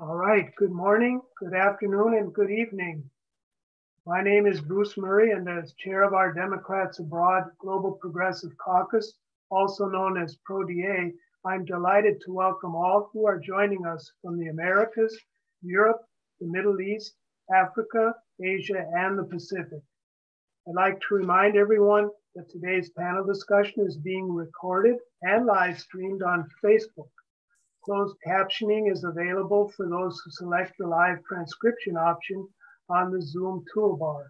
All right, good morning, good afternoon, and good evening. My name is Bruce Murray, and as chair of our Democrats Abroad Global Progressive Caucus, also known as ProDA, I'm delighted to welcome all who are joining us from the Americas, Europe, the Middle East, Africa, Asia, and the Pacific. I'd like to remind everyone that today's panel discussion is being recorded and live streamed on Facebook. Closed captioning is available for those who select the live transcription option on the Zoom toolbar.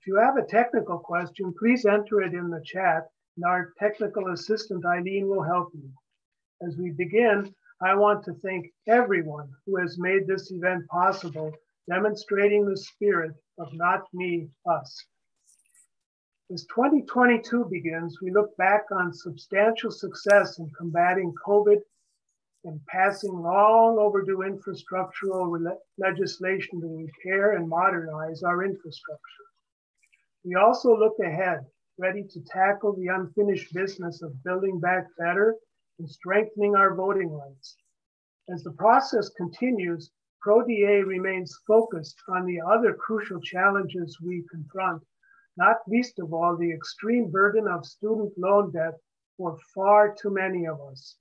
If you have a technical question, please enter it in the chat and our technical assistant Eileen will help you. As we begin, I want to thank everyone who has made this event possible, demonstrating the spirit of not me, us. As 2022 begins, we look back on substantial success in combating COVID and passing long overdue infrastructural legislation to repair and modernize our infrastructure. We also look ahead, ready to tackle the unfinished business of building back better and strengthening our voting rights. As the process continues, ProDA remains focused on the other crucial challenges we confront, not least of all the extreme burden of student loan debt for far too many of us.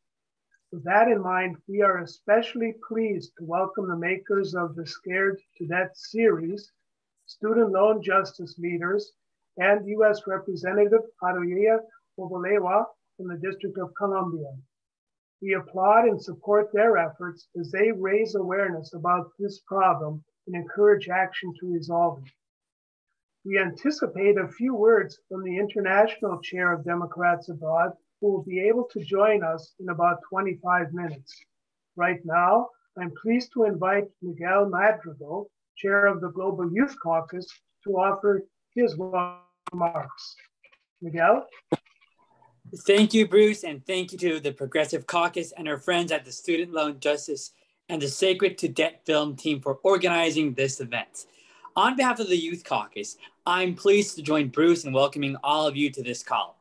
With that in mind, we are especially pleased to welcome the makers of the Scared to Debt series, student loan justice leaders, and U.S. Representative Aroya Owolewa from the District of Columbia. We applaud and support their efforts as they raise awareness about this problem and encourage action to resolve it. We anticipate a few words from the International Chair of Democrats Abroad, who will be able to join us in about 25 minutes. Right now, I'm pleased to invite Miguel Madrigal, chair of the Global Youth Caucus, to offer his remarks. Miguel? Thank you, Bruce, and thank you to the Progressive Caucus and our friends at the Student Loan Justice and the Scared to Debt Film team for organizing this event. On behalf of the Youth Caucus, I'm pleased to join Bruce in welcoming all of you to this call.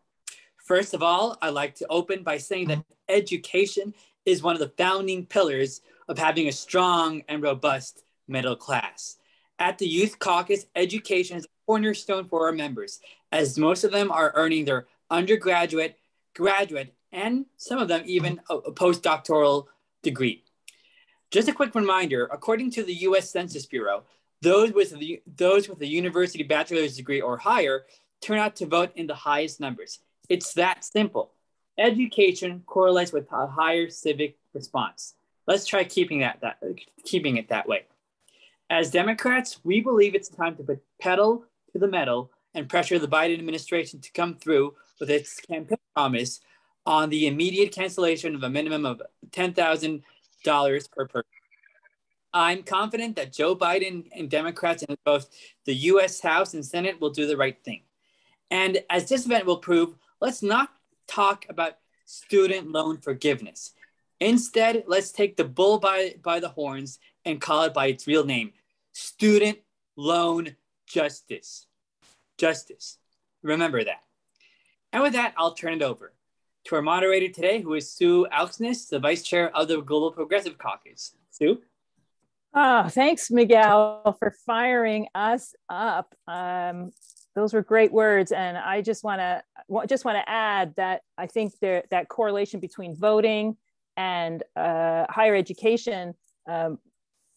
First of all, I'd like to open by saying that education is one of the founding pillars of having a strong and robust middle class. At the Youth Caucus, education is a cornerstone for our members, as most of them are earning their undergraduate, graduate, and some of them even a, a postdoctoral degree. Just a quick reminder, according to the US Census Bureau, those with, the, those with a university bachelor's degree or higher turn out to vote in the highest numbers. It's that simple. Education correlates with a higher civic response. Let's try keeping that, that keeping it that way. As Democrats, we believe it's time to put pedal to the metal and pressure the Biden administration to come through with its campaign promise on the immediate cancellation of a minimum of $10,000 per person. I'm confident that Joe Biden and Democrats in both the US House and Senate will do the right thing. And as this event will prove, let's not talk about student loan forgiveness. Instead, let's take the bull by, by the horns and call it by its real name student loan justice. Justice. Remember that. And with that, I'll turn it over to our moderator today, who is Sue Alksnis, the vice chair of the Global Progressive Caucus. Sue? Oh, thanks, Miguel, for firing us up. Um, those were great words, and I just want to just want to add that I think there that correlation between voting and uh, higher education um,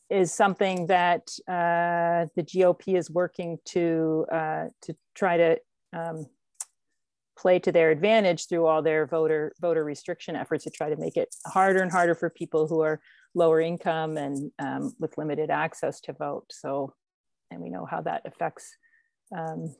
is something that uh, the GOP is working to uh, to try to um, play to their advantage through all their voter voter restriction efforts to try to make it harder and harder for people who are lower income and um, with limited access to vote. So, and we know how that affects um,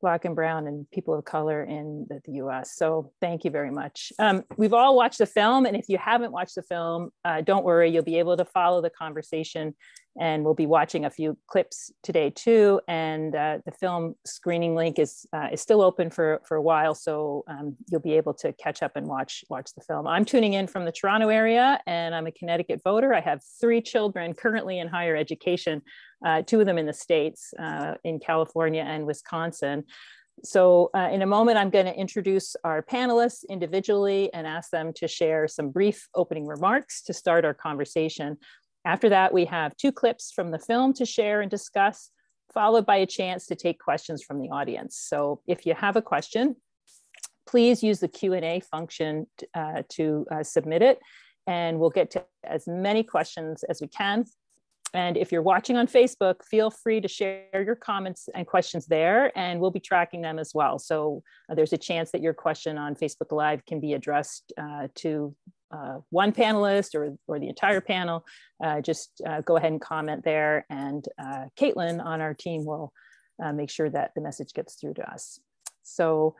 black and brown and people of color in the, the US. So thank you very much. Um, we've all watched the film and if you haven't watched the film, uh, don't worry, you'll be able to follow the conversation and we'll be watching a few clips today too. And uh, the film screening link is, uh, is still open for, for a while, so um, you'll be able to catch up and watch, watch the film. I'm tuning in from the Toronto area and I'm a Connecticut voter. I have three children currently in higher education, uh, two of them in the States, uh, in California and Wisconsin. So uh, in a moment, I'm going to introduce our panelists individually and ask them to share some brief opening remarks to start our conversation. After that, we have two clips from the film to share and discuss, followed by a chance to take questions from the audience. So if you have a question, please use the Q&A function uh, to uh, submit it, and we'll get to as many questions as we can and if you're watching on Facebook, feel free to share your comments and questions there, and we'll be tracking them as well. So uh, there's a chance that your question on Facebook Live can be addressed uh, to uh, one panelist or, or the entire panel. Uh, just uh, go ahead and comment there, and uh, Caitlin on our team will make sure that the message gets through to us. So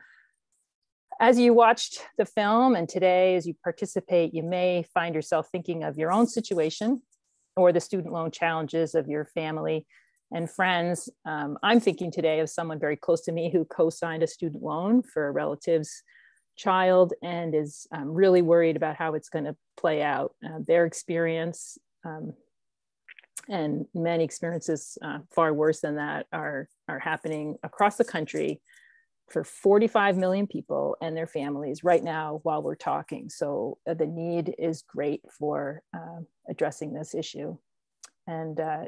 as you watched the film and today as you participate, you may find yourself thinking of your own situation or the student loan challenges of your family and friends. Um, I'm thinking today of someone very close to me who co-signed a student loan for relative's child and is um, really worried about how it's going to play out. Uh, their experience um, and many experiences uh, far worse than that are, are happening across the country for 45 million people and their families right now while we're talking. So uh, the need is great for uh, addressing this issue. And uh,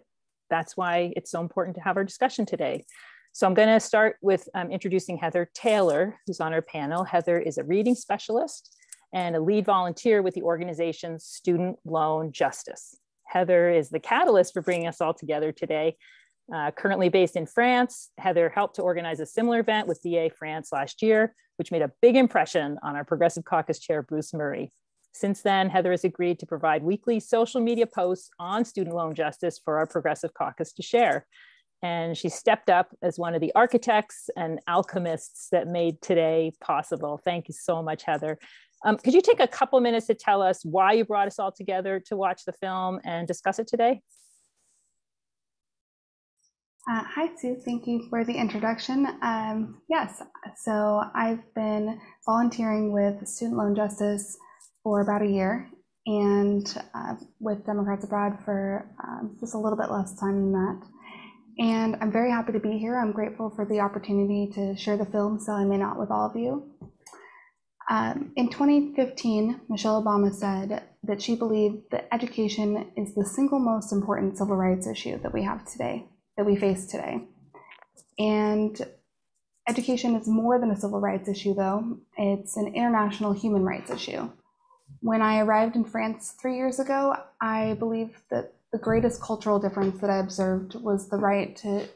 that's why it's so important to have our discussion today. So I'm gonna start with um, introducing Heather Taylor, who's on our panel. Heather is a reading specialist and a lead volunteer with the organization Student Loan Justice. Heather is the catalyst for bringing us all together today uh, currently based in France, Heather helped to organize a similar event with DA France last year, which made a big impression on our Progressive Caucus chair, Bruce Murray. Since then, Heather has agreed to provide weekly social media posts on student loan justice for our Progressive Caucus to share. And she stepped up as one of the architects and alchemists that made today possible. Thank you so much, Heather. Um, could you take a couple minutes to tell us why you brought us all together to watch the film and discuss it today? Uh, hi, Sue. Thank you for the introduction. Um, yes, so I've been volunteering with Student Loan Justice for about a year and uh, with Democrats Abroad for um, just a little bit less time than that. And I'm very happy to be here. I'm grateful for the opportunity to share the film, Sallie Mae Not with all of you. Um, in 2015, Michelle Obama said that she believed that education is the single most important civil rights issue that we have today that we face today. And education is more than a civil rights issue, though, it's an international human rights issue. When I arrived in France three years ago, I believe that the greatest cultural difference that I observed was the right to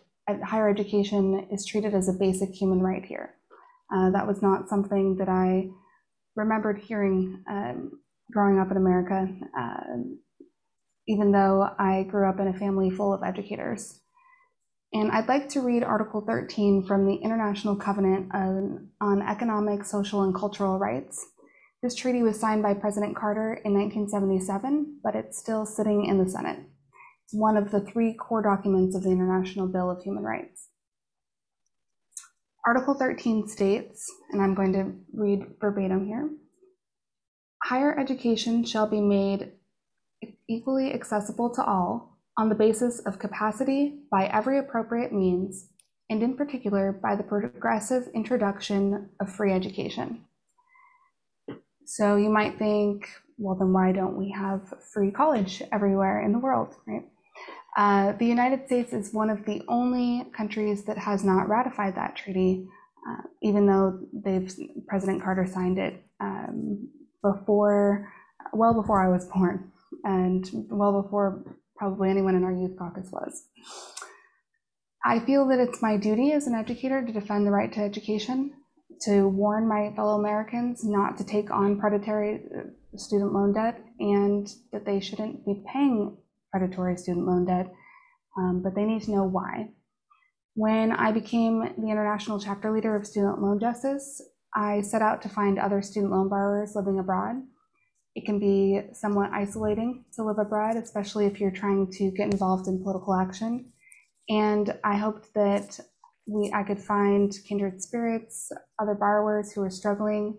higher education is treated as a basic human right here. Uh, that was not something that I remembered hearing um, growing up in America, uh, even though I grew up in a family full of educators. And I'd like to read Article 13 from the International Covenant on, on, Economic, Social, and Cultural Rights. This treaty was signed by President Carter in 1977, but it's still sitting in the Senate. It's one of the three core documents of the International Bill of Human Rights. Article 13 states, and I'm going to read verbatim here higher education shall be made equally accessible to all on the basis of capacity by every appropriate means, and in particular by the progressive introduction of free education. So you might think, well, then why don't we have free college everywhere in the world, right? Uh, the United States is one of the only countries that has not ratified that treaty, uh, even though they've President Carter signed it um, before, well before I was born, and well before probably anyone in our youth caucus was. I feel that it's my duty as an educator to defend the right to education, to warn my fellow Americans not to take on predatory uh, student loan debt, and that they shouldn't be paying predatory student loan debt, um, but they need to know why. When I became the international chapter leader of Student Loan Justice, I set out to find other student loan borrowers living abroad it can be somewhat isolating to live abroad, especially if you're trying to get involved in political action. And I hoped that we I could find kindred spirits, other borrowers who were struggling,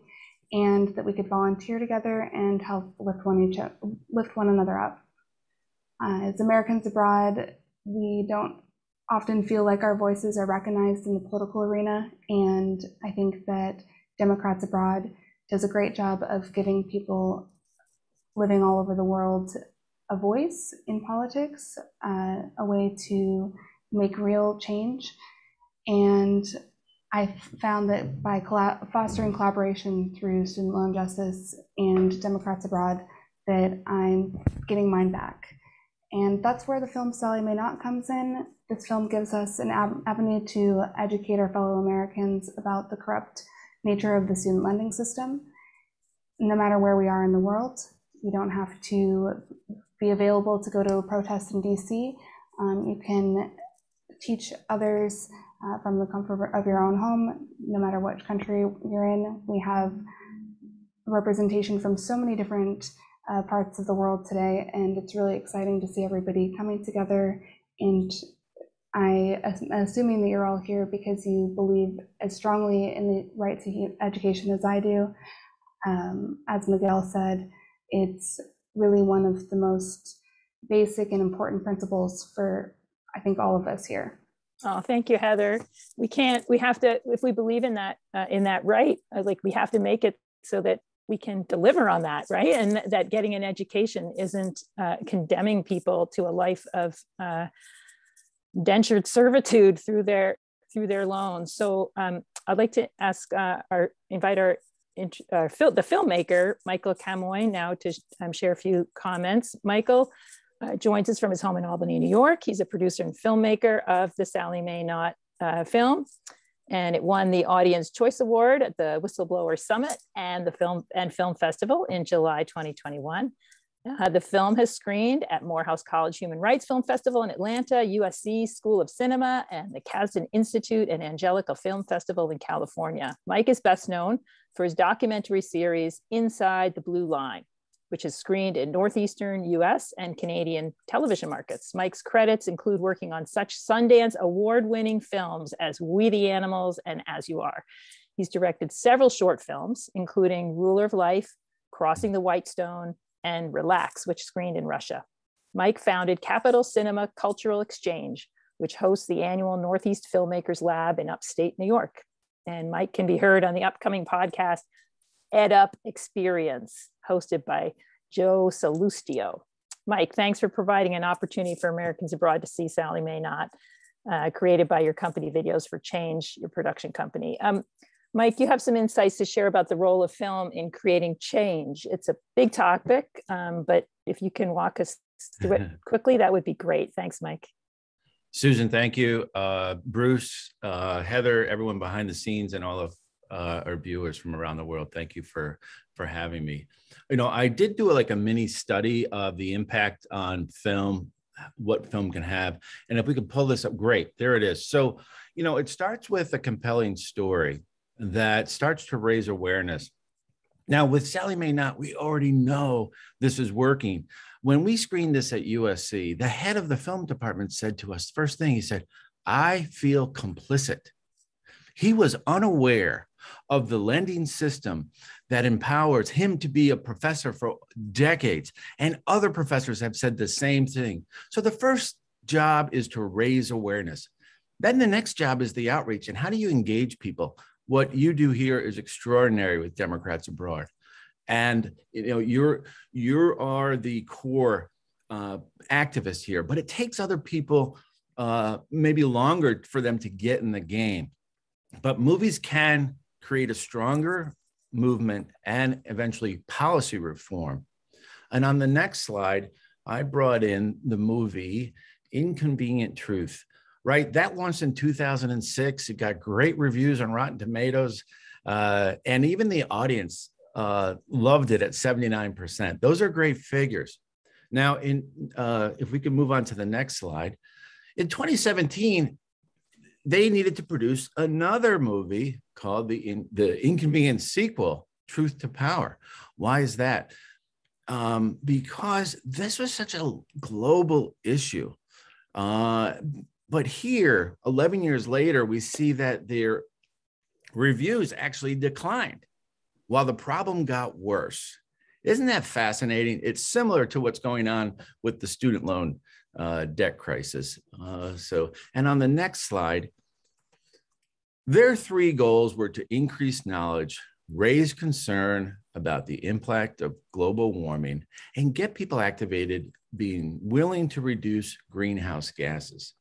and that we could volunteer together and help lift one each lift one another up. Uh, as Americans abroad, we don't often feel like our voices are recognized in the political arena. And I think that Democrats Abroad does a great job of giving people living all over the world a voice in politics, uh, a way to make real change. And I found that by fostering collaboration through Student Loan Justice and Democrats Abroad, that I'm getting mine back. And that's where the film Sallie Mae Not comes in. This film gives us an avenue to educate our fellow Americans about the corrupt nature of the student lending system. No matter where we are in the world, you don't have to be available to go to a protest in DC. Um, you can teach others uh, from the comfort of your own home, no matter what country you're in. We have representation from so many different uh, parts of the world today, and it's really exciting to see everybody coming together. And I, am assuming that you're all here because you believe as strongly in the right to education as I do, um, as Miguel said, it's really one of the most basic and important principles for, I think, all of us here. Oh, thank you, Heather. We can't, we have to, if we believe in that, uh, in that right, uh, like we have to make it so that we can deliver on that, right? And th- that getting an education isn't uh, condemning people to a life of uh, dentured servitude through their through their loans. So um, I'd like to ask uh, our invite our uh, the filmmaker Michael Camoin now to um, share a few comments. Michael uh, joins us from his home in Albany, New York. He's a producer and filmmaker of the Sallie Mae Not uh, film, and it won the Audience Choice Award at the Whistleblower Summit and the Film and Film Festival in July 2021. Uh, the film has screened at Morehouse College Human Rights Film Festival in Atlanta, USC School of Cinema, and the Kasdan Institute and Angelica Film Festival in California. Mike is best known for his documentary series Inside the Blue Line, which is screened in Northeastern US and Canadian television markets. Mike's credits include working on such Sundance award winning films as We the Animals and As You Are. He's directed several short films, including Ruler of Life, Crossing the White Stone, and Relax, which screened in Russia. Mike founded Capital Cinema Cultural Exchange, which hosts the annual Northeast Filmmakers Lab in upstate New York. And Mike can be heard on the upcoming podcast, Ed Up Experience, hosted by Joe Salustio. Mike, thanks for providing an opportunity for Americans abroad to see Sallie Mae Not, uh, created by your company Videos for Change, your production company. Um, Mike, you have some insights to share about the role of film in creating change. It's a big topic, um, but if you can walk us through it quickly, that would be great. Thanks, Mike. Susan, thank you. Uh, Bruce, uh, Heather, everyone behind the scenes, and all of uh, our viewers from around the world. Thank you for for having me. You know, I did do like a mini study of the impact on film, what film can have, and if we could pull this up, great. There it is. So, you know, it starts with a compelling story that starts to raise awareness. Now, with Sallie Mae Not, we already know this is working. When we screened this at USC, the head of the film department said to us, first thing he said, I feel complicit. He was unaware of the lending system that empowers him to be a professor for decades. And other professors have said the same thing. So the first job is to raise awareness. Then the next job is the outreach. And how do you engage people? what you do here is extraordinary with Democrats abroad. And you know, you're you are the core uh, activist here, but it takes other people uh, maybe longer for them to get in the game. But movies can create a stronger movement and eventually policy reform. And on the next slide, I brought in the movie Inconvenient Truth right? That launched in 2006. It got great reviews on Rotten Tomatoes. Uh, and even the audience uh, loved it at 79%. Those are great figures. Now, in uh, if we can move on to the next slide, in 2017, they needed to produce another movie called the in, the inconvenient sequel, Truth to Power. Why is that? Um, because this was such a global issue. Uh, but here, 11 years later, we see that their reviews actually declined while the problem got worse. Isn't that fascinating? It's similar to what's going on with the student loan uh, debt crisis. Uh, so, and on the next slide, their three goals were to increase knowledge, raise concern about the impact of global warming, and get people activated being willing to reduce greenhouse gases.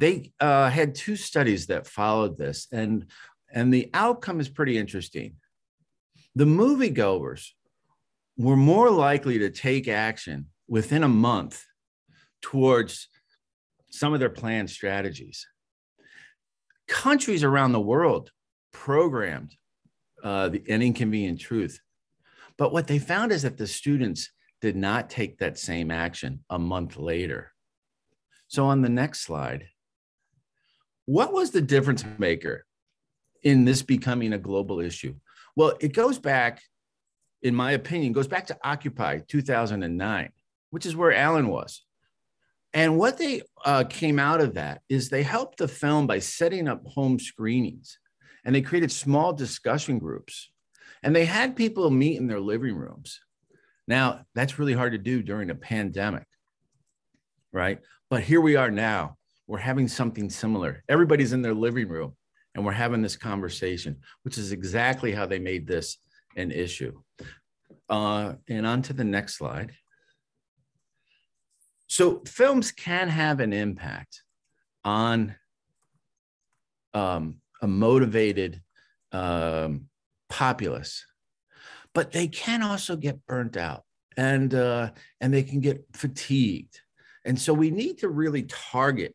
They uh, had two studies that followed this, and, and the outcome is pretty interesting. The moviegoers were more likely to take action within a month towards some of their planned strategies. Countries around the world programmed uh, the, an inconvenient truth. But what they found is that the students did not take that same action a month later. So, on the next slide, what was the difference maker in this becoming a global issue? Well, it goes back, in my opinion, goes back to Occupy 2009, which is where Alan was. And what they uh, came out of that is they helped the film by setting up home screenings and they created small discussion groups and they had people meet in their living rooms. Now, that's really hard to do during a pandemic, right? But here we are now. We're having something similar. Everybody's in their living room and we're having this conversation, which is exactly how they made this an issue. Uh, and on to the next slide. So, films can have an impact on um, a motivated um, populace, but they can also get burnt out and uh, and they can get fatigued. And so we need to really target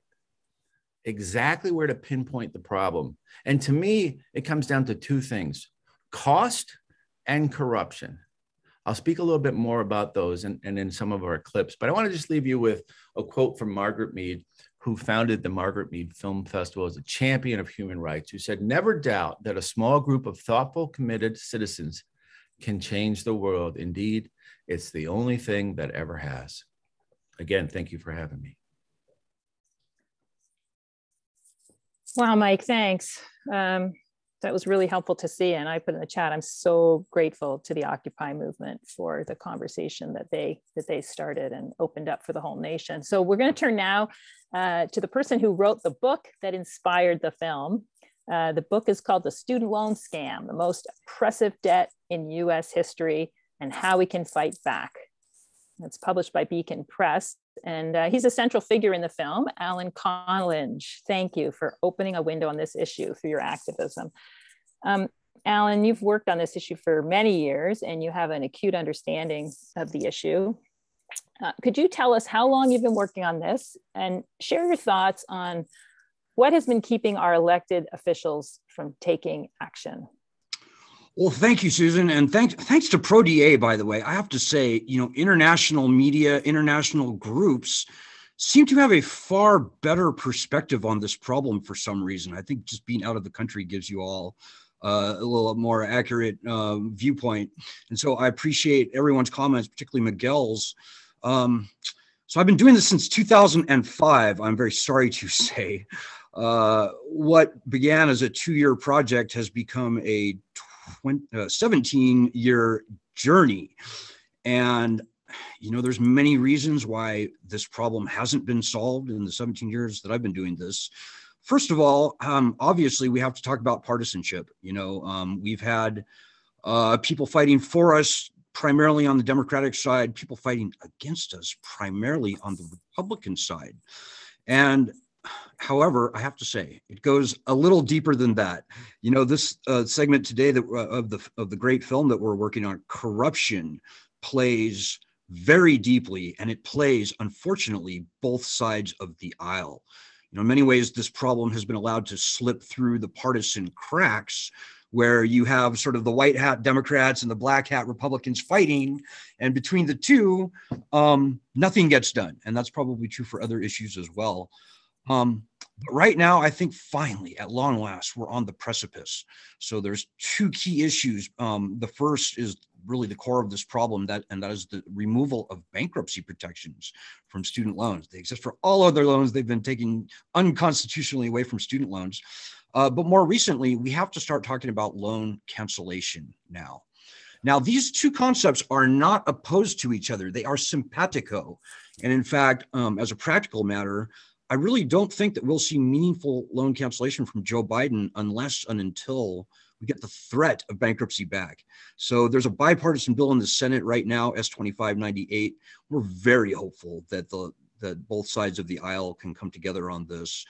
exactly where to pinpoint the problem. And to me, it comes down to two things: cost and corruption. I'll speak a little bit more about those and, and in some of our clips, but I want to just leave you with a quote from Margaret Mead, who founded the Margaret Mead Film Festival as a champion of human rights, who said, Never doubt that a small group of thoughtful, committed citizens can change the world. Indeed, it's the only thing that ever has. Again, thank you for having me. Wow, Mike, thanks. Um, that was really helpful to see. And I put in the chat, I'm so grateful to the Occupy movement for the conversation that they that they started and opened up for the whole nation. So we're going to turn now uh, to the person who wrote the book that inspired the film. Uh, the book is called The Student Loan Scam, the most oppressive debt in US history and how we can fight back. It's published by Beacon Press. And uh, he's a central figure in the film, Alan Collinge. Thank you for opening a window on this issue through your activism. Um, Alan, you've worked on this issue for many years and you have an acute understanding of the issue. Uh, could you tell us how long you've been working on this and share your thoughts on what has been keeping our elected officials from taking action? Well, thank you, Susan, and thanks thanks to ProDA. By the way, I have to say, you know, international media, international groups seem to have a far better perspective on this problem for some reason. I think just being out of the country gives you all uh, a little more accurate uh, viewpoint, and so I appreciate everyone's comments, particularly Miguel's. Um, so I've been doing this since 2005. I'm very sorry to say. Uh, what began as a two-year project has become a 17 uh, year journey. And you know, there's many reasons why this problem hasn't been solved in the 17 years that I've been doing this. First of all, um, obviously, we have to talk about partisanship. You know, um, we've had uh, people fighting for us primarily on the Democratic side, people fighting against us primarily on the Republican side. And however, I have to say it goes a little deeper than that. You know, this uh, segment today that uh, of the of the great film that we're working on, corruption plays very deeply, and it plays, unfortunately, both sides of the aisle. You know, in many ways, this problem has been allowed to slip through the partisan cracks where you have sort of the white hat Democrats and the black hat Republicans fighting, and between the two, um, nothing gets done. And that's probably true for other issues as well. Um, but right now, I think finally, at long last, we're on the precipice. So there's two key issues. Um, the first is really the core of this problem that and that is the removal of bankruptcy protections from student loans they exist for all other loans they've been taking unconstitutionally away from student loans uh, but more recently we have to start talking about loan cancellation now Now, these two concepts are not opposed to each other, they are simpatico. And in fact, um, as a practical matter, I really don't think that we'll see meaningful loan cancellation from Joe Biden unless and until we get the threat of bankruptcy back. So there's a bipartisan bill in the Senate right now, S2598. We're very hopeful that the that both sides of the aisle can come together on this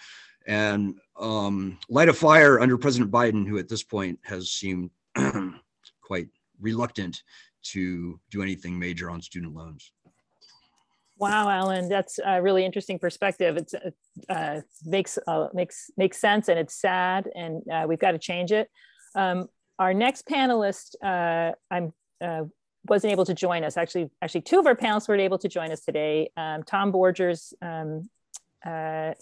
and um, light a fire under President Biden, who at this point has seemed quite reluctant to do anything major on student loans. Wow, Alan, that's a really interesting perspective. It's uh, makes uh, makes makes sense, and it's sad, and uh, we've got to change it. Um, our next panelist, uh, I'm uh, wasn't able to join us. Actually, actually, two of our panelists weren't able to join us today. Um, Tom Borgers um, uh,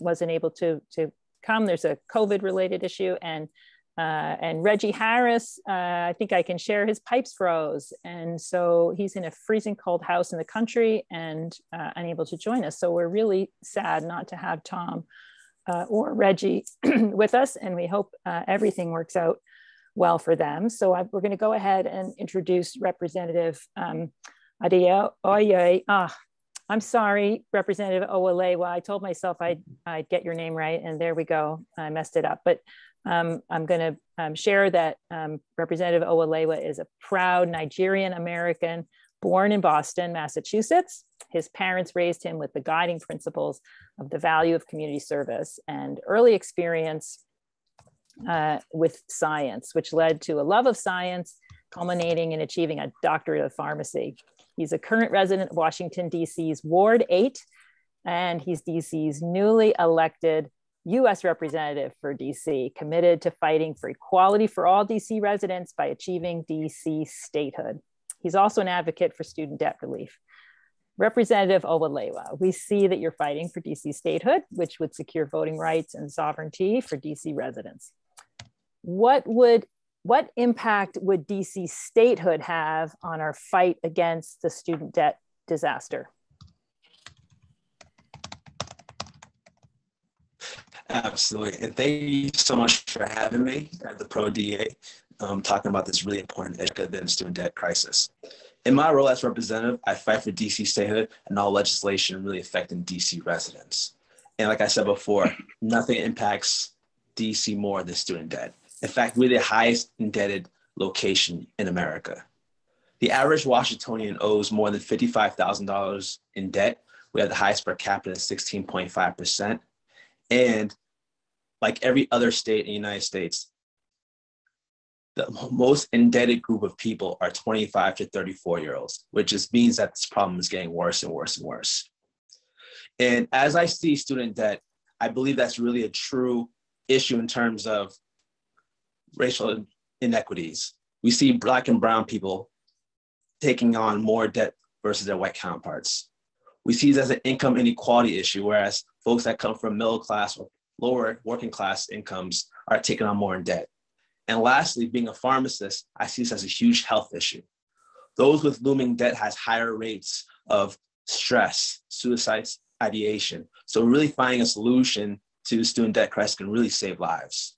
wasn't able to to come. There's a COVID related issue, and uh, and Reggie Harris, uh, I think I can share his pipes froze. And so he's in a freezing cold house in the country and uh, unable to join us. So we're really sad not to have Tom uh, or Reggie with us. And we hope uh, everything works out well for them. So I, we're going to go ahead and introduce Representative um, Adia Oye. Ah, I'm sorry, Representative Owolewa. I told myself I'd, I'd get your name right, and there we go. I messed it up. But um, I'm going to um, share that um, Representative Owolewa is a proud Nigerian American born in Boston, Massachusetts. His parents raised him with the guiding principles of the value of community service and early experience uh, with science, which led to a love of science, culminating in achieving a doctorate of pharmacy. He's a current resident of Washington, D.C.'s Ward 8, and he's D.C.'s newly elected US representative for DC, committed to fighting for equality for all DC residents by achieving DC statehood. He's also an advocate for student debt relief. Representative Owolewa, we see that you're fighting for DC statehood, which would secure voting rights and sovereignty for DC residents. What would what impact would DC statehood have on our fight against the student debt disaster? Absolutely. And thank you so much for having me at the Pro DA, um, talking about this really important issue of the student debt crisis. In my role as representative, I fight for DC statehood and all legislation really affecting DC residents. And like I said before, nothing impacts DC more than student debt. In fact, we're the highest indebted location in America. The average Washingtonian owes more than $55,000 in debt. We have the highest per capita at 16.5%. And like every other state in the United States, the most indebted group of people are 25 to 34 year olds, which just means that this problem is getting worse and worse and worse. And as I see student debt, I believe that's really a true issue in terms of racial inequities. We see Black and Brown people taking on more debt versus their white counterparts. We see this as an income inequality issue, whereas folks that come from middle class or lower working class incomes are taking on more in debt. And lastly, being a pharmacist, I see this as a huge health issue. Those with looming debt has higher rates of stress, suicides, ideation. So really finding a solution to student debt crisis can really save lives.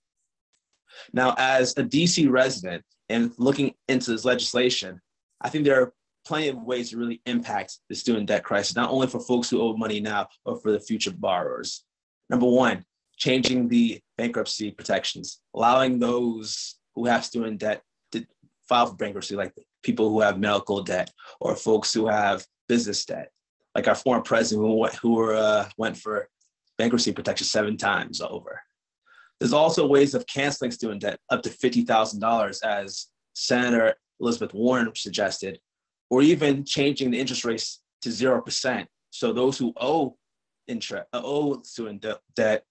Now, as a DC resident and looking into this legislation, I think there are plenty of ways to really impact the student debt crisis, not only for folks who owe money now, but for the future borrowers. Number one, changing the bankruptcy protections, allowing those who have student debt to file for bankruptcy, like people who have medical debt or folks who have business debt, like our former president who, who were, uh, went for bankruptcy protection seven times over. There's also ways of canceling student debt up to $50,000, as Senator Elizabeth Warren suggested, or even changing the interest rates to 0%. So those who owe interest, uh, owe student debt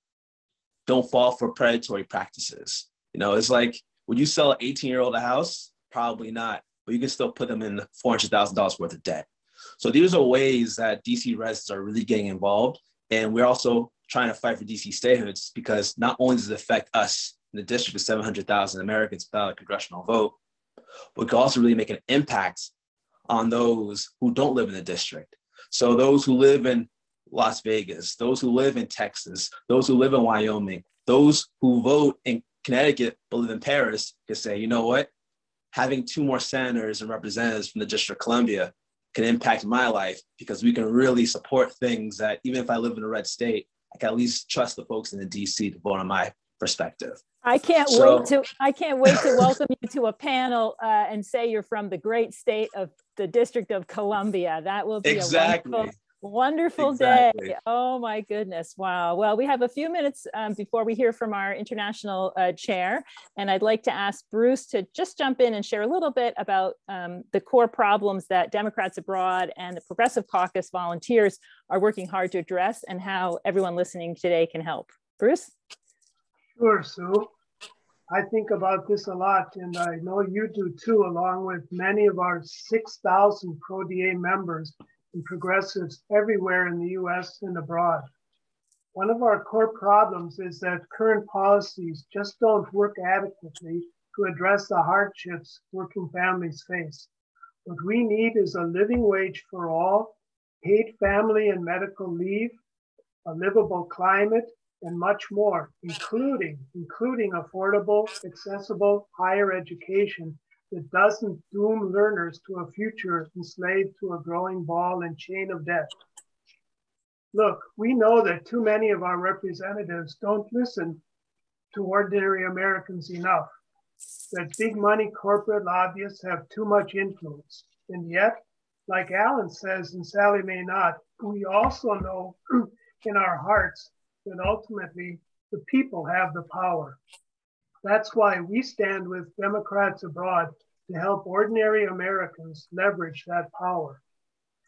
don't fall for predatory practices. You know, it's like, would you sell an 18 year old a house? Probably not, but you can still put them in $400,000 worth of debt. So these are ways that DC residents are really getting involved. And we're also trying to fight for DC stayhoods because not only does it affect us in the district of 700,000 Americans without a congressional vote, but it can also really make an impact on those who don't live in the district. So those who live in Las Vegas, those who live in Texas, those who live in Wyoming, those who vote in Connecticut but live in Paris can say, you know what? having two more senators and representatives from the District of Columbia can impact my life because we can really support things that even if I live in a red state, I can at least trust the folks in the DC to vote on my perspective. I can't so, wait to I can't wait to welcome you to a panel uh, and say you're from the great state of the District of Columbia. That will be exactly. a wonderful Wonderful exactly. day. Oh my goodness. Wow. Well, we have a few minutes um, before we hear from our international uh, chair. And I'd like to ask Bruce to just jump in and share a little bit about um, the core problems that Democrats abroad and the Progressive Caucus volunteers are working hard to address and how everyone listening today can help. Bruce? Sure, Sue. I think about this a lot, and I know you do too, along with many of our 6,000 Pro DA members and progressives everywhere in the US and abroad. One of our core problems is that current policies just don't work adequately to address the hardships working families face. What we need is a living wage for all, paid family and medical leave, a livable climate, and much more, including, including affordable, accessible higher education that doesn't doom learners to a future enslaved to a growing ball and chain of debt. Look, we know that too many of our representatives don't listen to ordinary Americans enough, that big money corporate lobbyists have too much influence. And yet, like Alan says and Sallie Mae Not, we also know in our hearts that ultimately the people have the power. That's why we stand with Democrats abroad to help ordinary Americans leverage that power.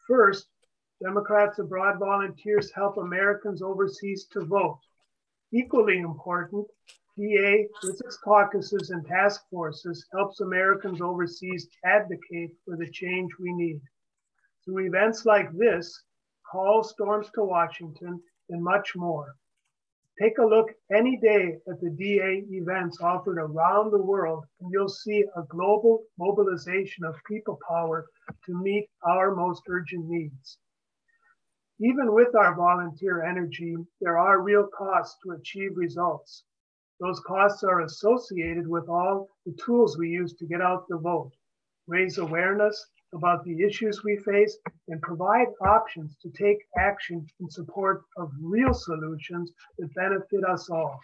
First, Democrats abroad volunteers help Americans overseas to vote. Equally important, DA with its caucuses and task forces helps Americans overseas advocate for the change we need. Through events like this, calls, storms to Washington, and much more. Take a look any day at the DA events offered around the world, and you'll see a global mobilization of people power to meet our most urgent needs. Even with our volunteer energy, there are real costs to achieve results. Those costs are associated with all the tools we use to get out the vote, raise awareness, about the issues we face and provide options to take action in support of real solutions that benefit us all.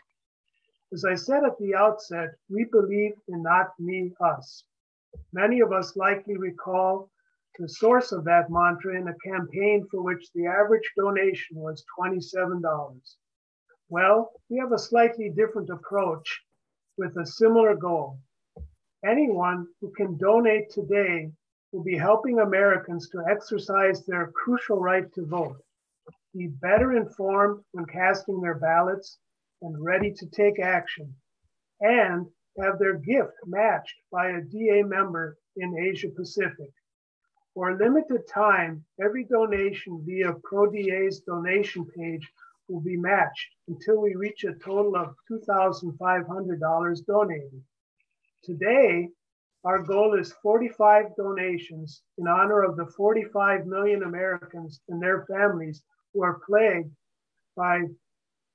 As I said at the outset, we believe in not me, us. Many of us likely recall the source of that mantra in a campaign for which the average donation was $27. Well, we have a slightly different approach with a similar goal. Anyone who can donate today will be helping Americans to exercise their crucial right to vote, be better informed when casting their ballots and ready to take action, and have their gift matched by a DA member in Asia Pacific. For a limited time, every donation via ProDA's donation page will be matched until we reach a total of $2,500 donated. Today, our goal is 45 donations in honor of the 45 million Americans and their families who are plagued by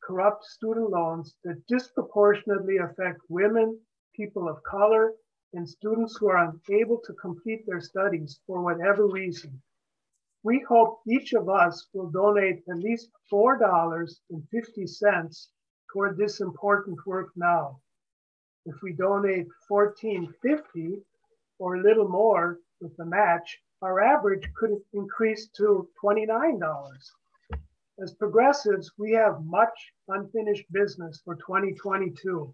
corrupt student loans that disproportionately affect women, people of color, and students who are unable to complete their studies for whatever reason. We hope each of us will donate at least $4.50 toward this important work now. If we donate 1450 or a little more with the match, our average could increase to $29. As progressives, we have much unfinished business for 2022.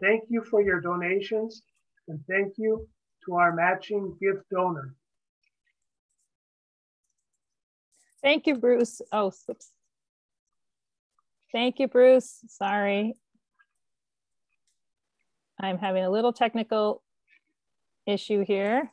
Thank you for your donations and thank you to our matching gift donor. Thank you, Bruce. Oh, oops. Thank you, Bruce. Sorry. I'm having a little technical issue here.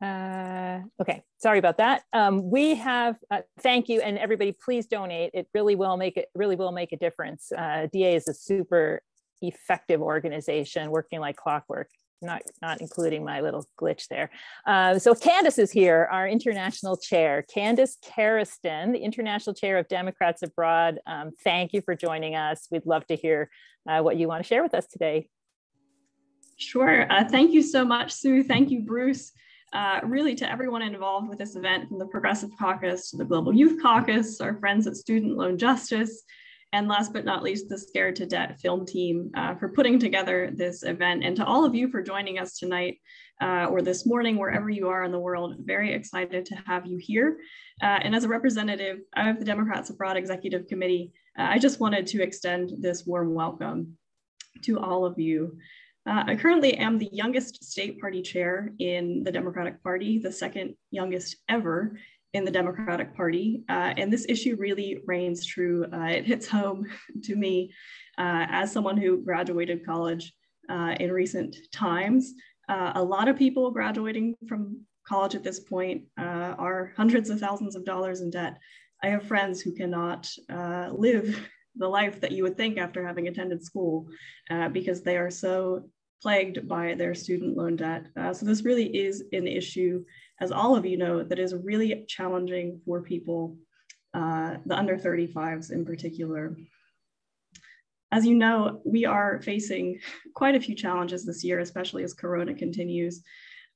Uh, okay, sorry about that. Um, we have, uh, thank you, and everybody, please donate. It really will make it really will make a difference. Uh, DA is a super effective organization working like clockwork. Not, not including my little glitch there. Uh, so Candace is here, our international chair. Candace Cariston, the international chair of Democrats Abroad. Um, thank you for joining us. We'd love to hear uh, what you want to share with us today. Sure. Uh, thank you so much, Sue. Thank you, Bruce. Uh, really to everyone involved with this event, from the Progressive Caucus to the Global Youth Caucus, our friends at Student Loan Justice, and last but not least, the Scared to Debt film team uh, for putting together this event, and to all of you for joining us tonight uh, or this morning, wherever you are in the world. Very excited to have you here. Uh, and as a representative of the Democrats Abroad Executive Committee, uh, I just wanted to extend this warm welcome to all of you. Uh, I currently am the youngest state party chair in the Democratic Party, the second youngest ever in the Democratic Party. Uh, and this issue really reigns true. Uh, it hits home to me uh, as someone who graduated college uh, in recent times. Uh, a lot of people graduating from college at this point are hundreds of thousands of dollars in debt. I have friends who cannot live the life that you would think after having attended school uh, because they are so plagued by their student loan debt. Uh, so this really is an issue, as all of you know, that is really challenging for people, uh, the under 35s in particular. As you know, we are facing quite a few challenges this year, especially as Corona continues,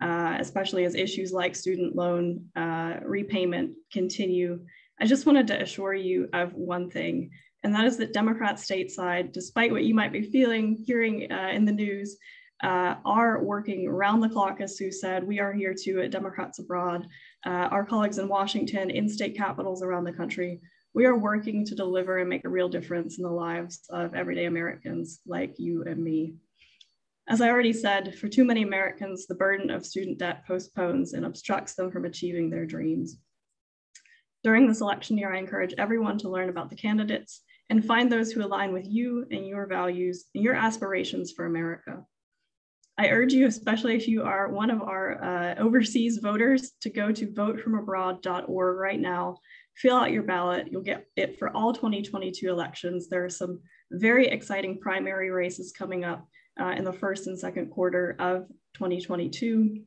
uh, especially as issues like student loan uh, repayment continue. I just wanted to assure you of one thing, and that is that Democrats stateside, despite what you might be feeling, hearing uh, in the news, uh, are working around the clock, as Sue said. We are here too at Democrats Abroad. Uh, our colleagues in Washington, in state capitals around the country, we are working to deliver and make a real difference in the lives of everyday Americans like you and me. As I already said, for too many Americans, the burden of student debt postpones and obstructs them from achieving their dreams. During this election year, I encourage everyone to learn about the candidates and find those who align with you and your values and your aspirations for America. I urge you, especially if you are one of our uh, overseas voters, to go to votefromabroad.org right now, fill out your ballot. You'll get it for all 2022 elections. There are some very exciting primary races coming up uh, in the first and second quarter of 2022.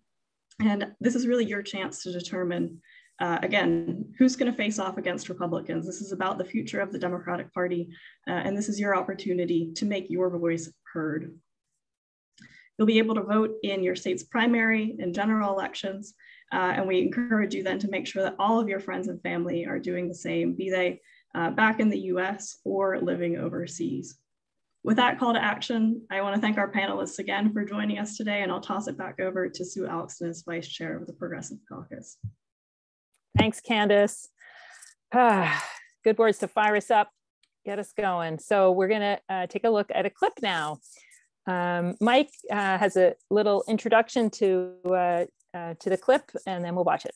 And this is really your chance to determine uh, again, who's going to face off against Republicans? This is about the future of the Democratic Party, uh, and this is your opportunity to make your voice heard. You'll be able to vote in your state's primary and general elections, uh, and we encourage you then to make sure that all of your friends and family are doing the same, be they uh, back in the US or living overseas. With that call to action, I want to thank our panelists again for joining us today, and I'll toss it back over to Sue as Vice Chair of the Progressive Caucus. Thanks, Candace. Ah, good words to fire us up, get us going. So we're gonna uh, take a look at a clip now. Um, Mike uh, has a little introduction to uh, uh, to the clip, and then we'll watch it.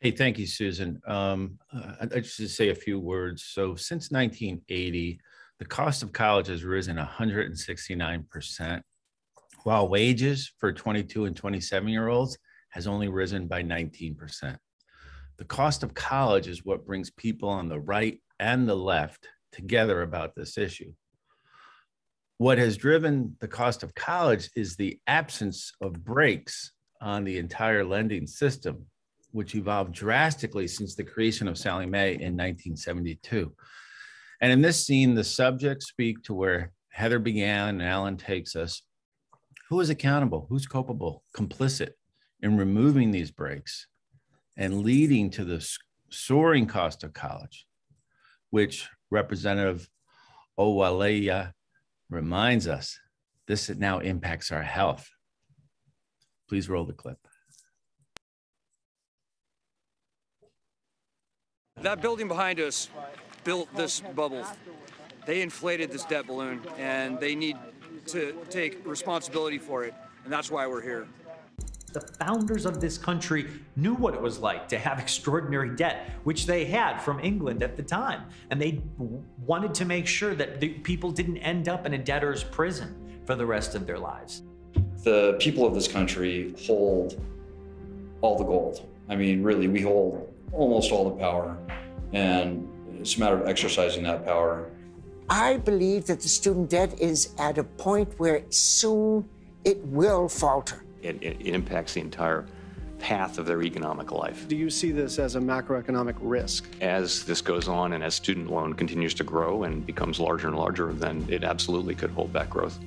Hey, thank you, Susan. Um, I'd just to say a few words. So since 1980, the cost of college has risen 169%, while wages for 22 and 27 year olds has only risen by 19%. The cost of college is what brings people on the right and the left together about this issue. What has driven the cost of college is the absence of brakes on the entire lending system, which evolved drastically since the creation of Sallie Mae in 1972. And in this scene, the subjects speak to where Heather began and Alan takes us. Who is accountable? Who's culpable, complicit in removing these brakes and leading to the soaring cost of college, which Representative Owolewa reminds us this now impacts our health. Please roll the clip. That building behind us built this bubble. They inflated this debt balloon and they need to take responsibility for it. And that's why we're here. The founders of this country knew what it was like to have extraordinary debt, which they had from England at the time. And they wanted to make sure that the people didn't end up in a debtor's prison for the rest of their lives. The people of this country hold all the gold. I mean, really, we hold almost all the power. And it's a matter of exercising that power. I believe that the student debt is at a point where soon it will falter it, it impacts the entire path of their economic life. Do you see this as a macroeconomic risk? As this goes on and as student loan continues to grow and becomes larger and larger, then it absolutely could hold back growth.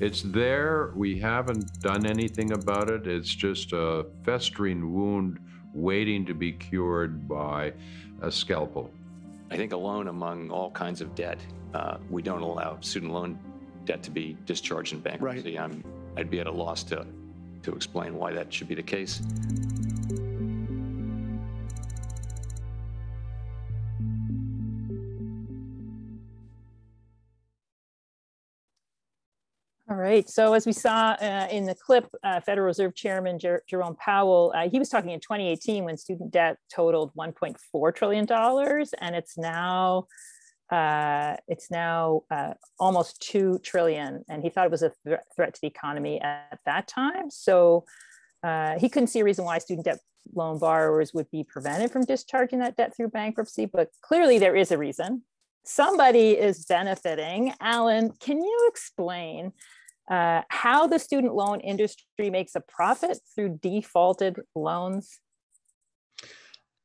It's there. We haven't done anything about it. It's just a festering wound waiting to be cured by a scalpel. I think alone among all kinds of debt, uh, we don't allow student loan debt to be discharged in bankruptcy. I'm, I'd be at a loss to, to explain why that should be the case. All right. So as we saw uh, in the clip, uh, Federal Reserve Chairman Jer Jerome Powell, uh, he was talking in 2018 when student debt totaled 1.4 trillion dollars, and it's now uh, it's now uh, almost two trillion. And he thought it was a th threat to the economy at that time. So uh, he couldn't see a reason why student debt loan borrowers would be prevented from discharging that debt through bankruptcy. But clearly, there is a reason somebody is benefiting. Alan, can you explain uh, how the student loan industry makes a profit through defaulted loans?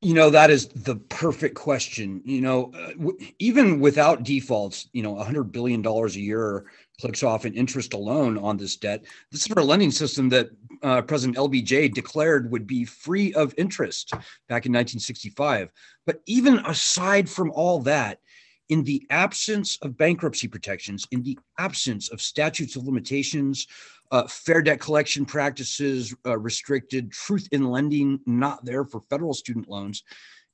You know, that is the perfect question. You know, uh, w- even without defaults, you know, $100 billion a year clicks off in interest alone on this debt. This is a lending system that uh, President LBJ declared would be free of interest back in 1965. But even aside from all that, in the absence of bankruptcy protections, in the absence of statutes of limitations, uh, fair debt collection practices uh, restricted, truth in lending not there for federal student loans,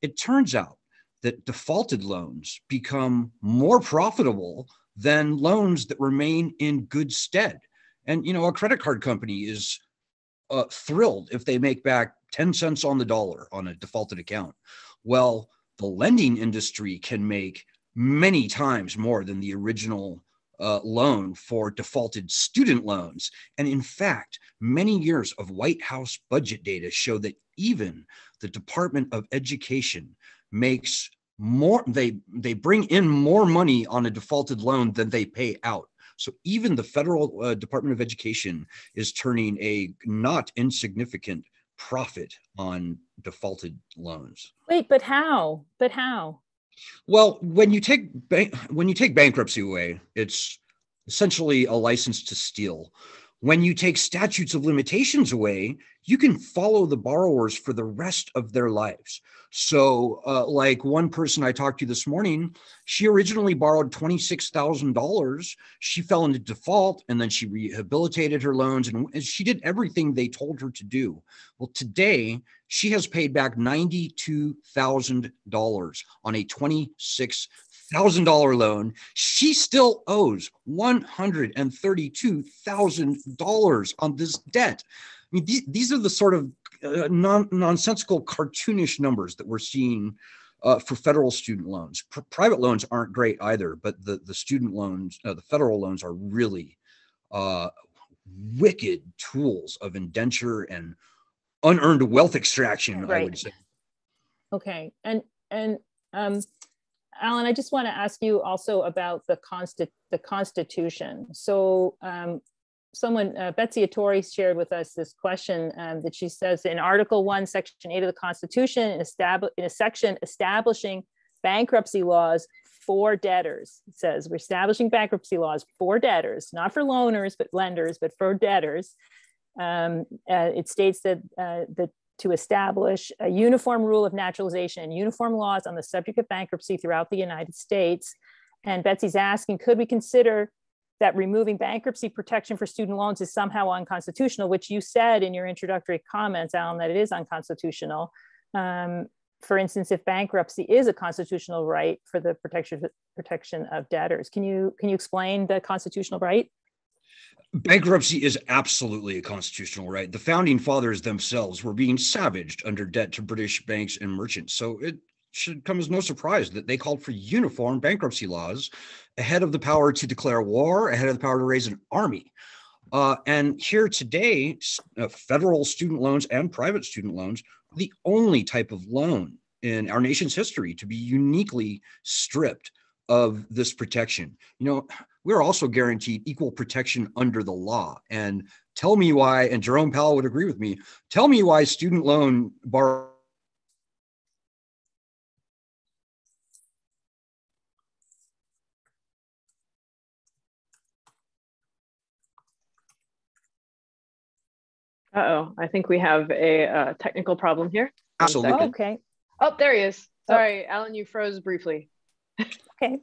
it turns out that defaulted loans become more profitable than loans that remain in good stead. And you know, a credit card company is uh, thrilled if they make back 10 cents on the dollar on a defaulted account. Well, the lending industry can make many times more than the original uh, loan for defaulted student loans. And in fact, many years of White House budget data show that even the Department of Education makes more, they, they bring in more money on a defaulted loan than they pay out. So even the federal uh, Department of Education is turning a not insignificant profit on defaulted loans. Wait, but how? But how? Well, when you take bank, when you take bankruptcy away, it's essentially a license to steal. When you take statutes of limitations away, you can follow the borrowers for the rest of their lives. So, uh, like one person I talked to this morning, she originally borrowed $26,000. She fell into default and then she rehabilitated her loans and she did everything they told her to do. Well, today she has paid back $92,000 on a $26,000 loan. She still owes $132,000 on this debt. I mean, these, these are the sort of uh, non, nonsensical, cartoonish numbers that we're seeing uh, for federal student loans. P- private loans aren't great either, but the, the student loans, uh, the federal loans are really uh, wicked tools of indenture and unearned wealth extraction, Right. I would say. Okay, and and um, Alan, I just want to ask you also about the constit the Constitution. So, um, someone uh, Betsy Atori shared with us this question um, that she says in Article One, Section Eight of the Constitution, in, estab- in a section establishing bankruptcy laws for debtors. It says we're establishing bankruptcy laws for debtors, not for loaners, but lenders, but for debtors. Um, uh, it states that uh, that to establish a uniform rule of naturalization and uniform laws on the subject of bankruptcy throughout the United States. And Betsy's asking, could we consider that removing bankruptcy protection for student loans is somehow unconstitutional, which you said in your introductory comments, Alan, that it is unconstitutional. Um, for instance, if bankruptcy is a constitutional right for the protection protection of debtors, can you can you explain the constitutional right? Bankruptcy is absolutely a constitutional right. The founding fathers themselves were being savaged under debt to British banks and merchants. So it should come as no surprise that they called for uniform bankruptcy laws ahead of the power to declare war, ahead of the power to raise an army. Uh, and here today, uh, federal student loans and private student loans are the only type of loan in our nation's history to be uniquely stripped of this protection. You know, we're also guaranteed equal protection under the law. And tell me why, and Jerome Powell would agree with me, tell me why student loan borrow Uh-oh, I think we have a uh, technical problem here. Absolutely. Oh, okay. Oh, there he is. Sorry, Alan, you froze briefly. Okay.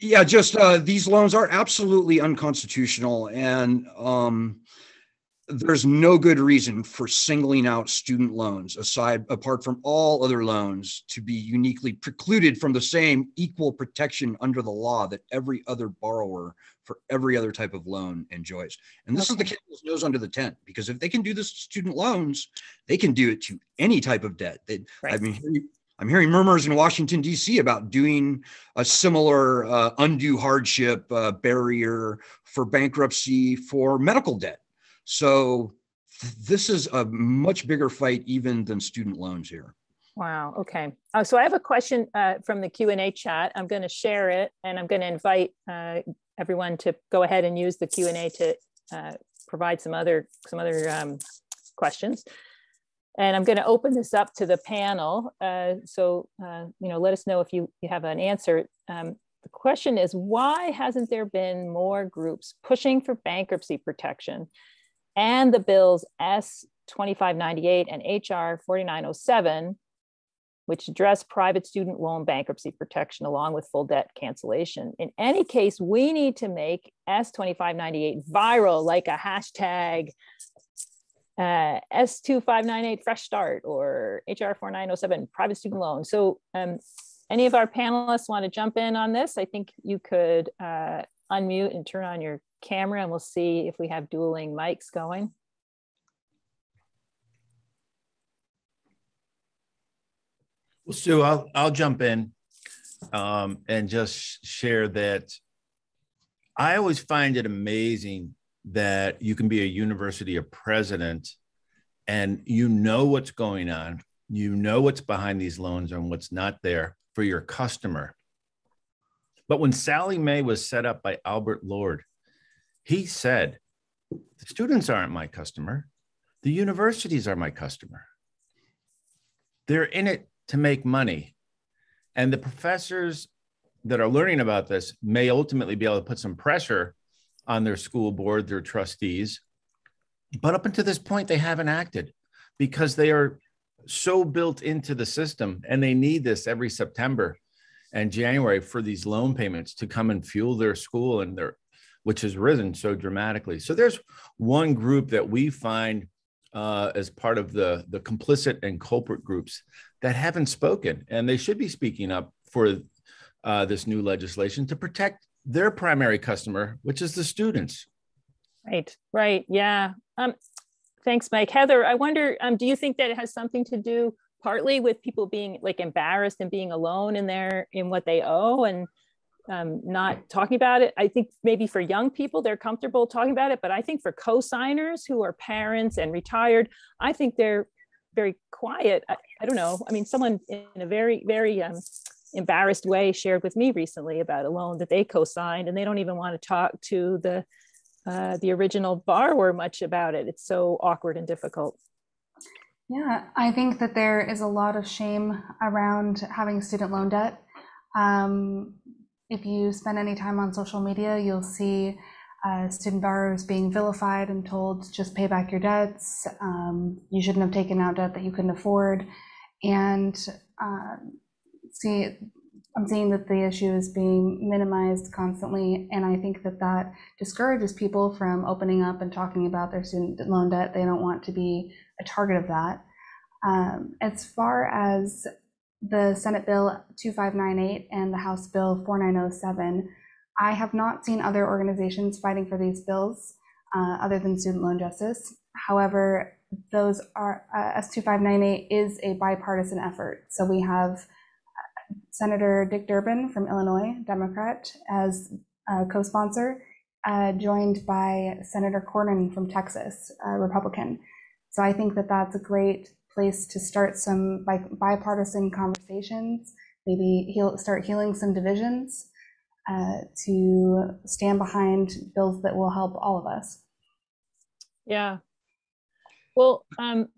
Yeah, just uh, these loans are absolutely unconstitutional, and um, there's no good reason for singling out student loans aside apart from all other loans to be uniquely precluded from the same equal protection under the law that every other borrower for every other type of loan enjoys. And this okay. is the camel's nose under the tent because if they can do this to student loans, they can do it to any type of debt. They, right. I mean, I'm hearing murmurs in Washington D.C. about doing a similar uh, undue hardship uh, barrier for bankruptcy for medical debt. So th- this is a much bigger fight even than student loans here. Wow. Okay. Uh, so I have a question uh, from the Q and A chat. I'm going to share it, and I'm going to invite uh, everyone to go ahead and use the Q and A to uh, provide some other some other um, questions. And I'm going to open this up to the panel. Uh, so uh, you know, let us know if you you have an answer. Um, the question is, why hasn't there been more groups pushing for bankruptcy protection? And the bills S 2598 and HR 4907 which address private student loan bankruptcy protection along with full debt cancellation. In any case, we need to make S2598 viral like a hashtag uh, S2598 fresh start or HR 4907 private student loan. So um, any of our panelists want to jump in on this? I think you could uh, unmute and turn on your camera and we'll see if we have dueling mics going. Well, Sue, I'll I'll jump in um, and just share that I always find it amazing that you can be a university a president and you know what's going on, you know what's behind these loans and what's not there for your customer. But when Sallie Mae was set up by Albert Lord, he said, the students aren't my customer. The universities are my customer. They're in it to make money. And the professors that are learning about this may ultimately be able to put some pressure on their school board, their trustees. But up until this point, they haven't acted because they are so built into the system and they need this every September and January for these loan payments to come and fuel their school and their which has risen so dramatically. So there's one group that we find uh, as part of the the complicit and culprit groups that haven't spoken, and they should be speaking up for uh, this new legislation to protect their primary customer, which is the students. Right, right, yeah. Um, thanks, Mike. Heather, I wonder, um, do you think that it has something to do partly with people being like embarrassed and being alone in their in what they owe and um, not talking about it. I think maybe for young people, they're comfortable talking about it, but I think for co-signers who are parents and retired, I think they're very quiet. I, I don't know. I mean, someone in a very, very um, embarrassed way shared with me recently about a loan that they co-signed, and they don't even want to talk to the uh, the original borrower much about it. It's so awkward and difficult. Yeah, I think that there is a lot of shame around having student loan debt. Um, if you spend any time on social media, you'll see uh, student borrowers being vilified and told just pay back your debts. Um, you shouldn't have taken out debt that you couldn't afford. And uh, see, I'm seeing that the issue is being minimized constantly, and I think that that discourages people from opening up and talking about their student loan debt. They don't want to be a target of that. Um, as far as the Senate Bill 2598 and the House Bill 4907. I have not seen other organizations fighting for these bills uh, other than student loan justice. However, those are uh, S2598 is a bipartisan effort. So we have Senator Dick Durbin from Illinois, Democrat, as a co-sponsor, uh, joined by Senator Cornyn from Texas, Republican. So I think that that's a great place to start some bipartisan conversations, maybe heal, start healing some divisions uh, to stand behind bills that will help all of us. Yeah. Well, um,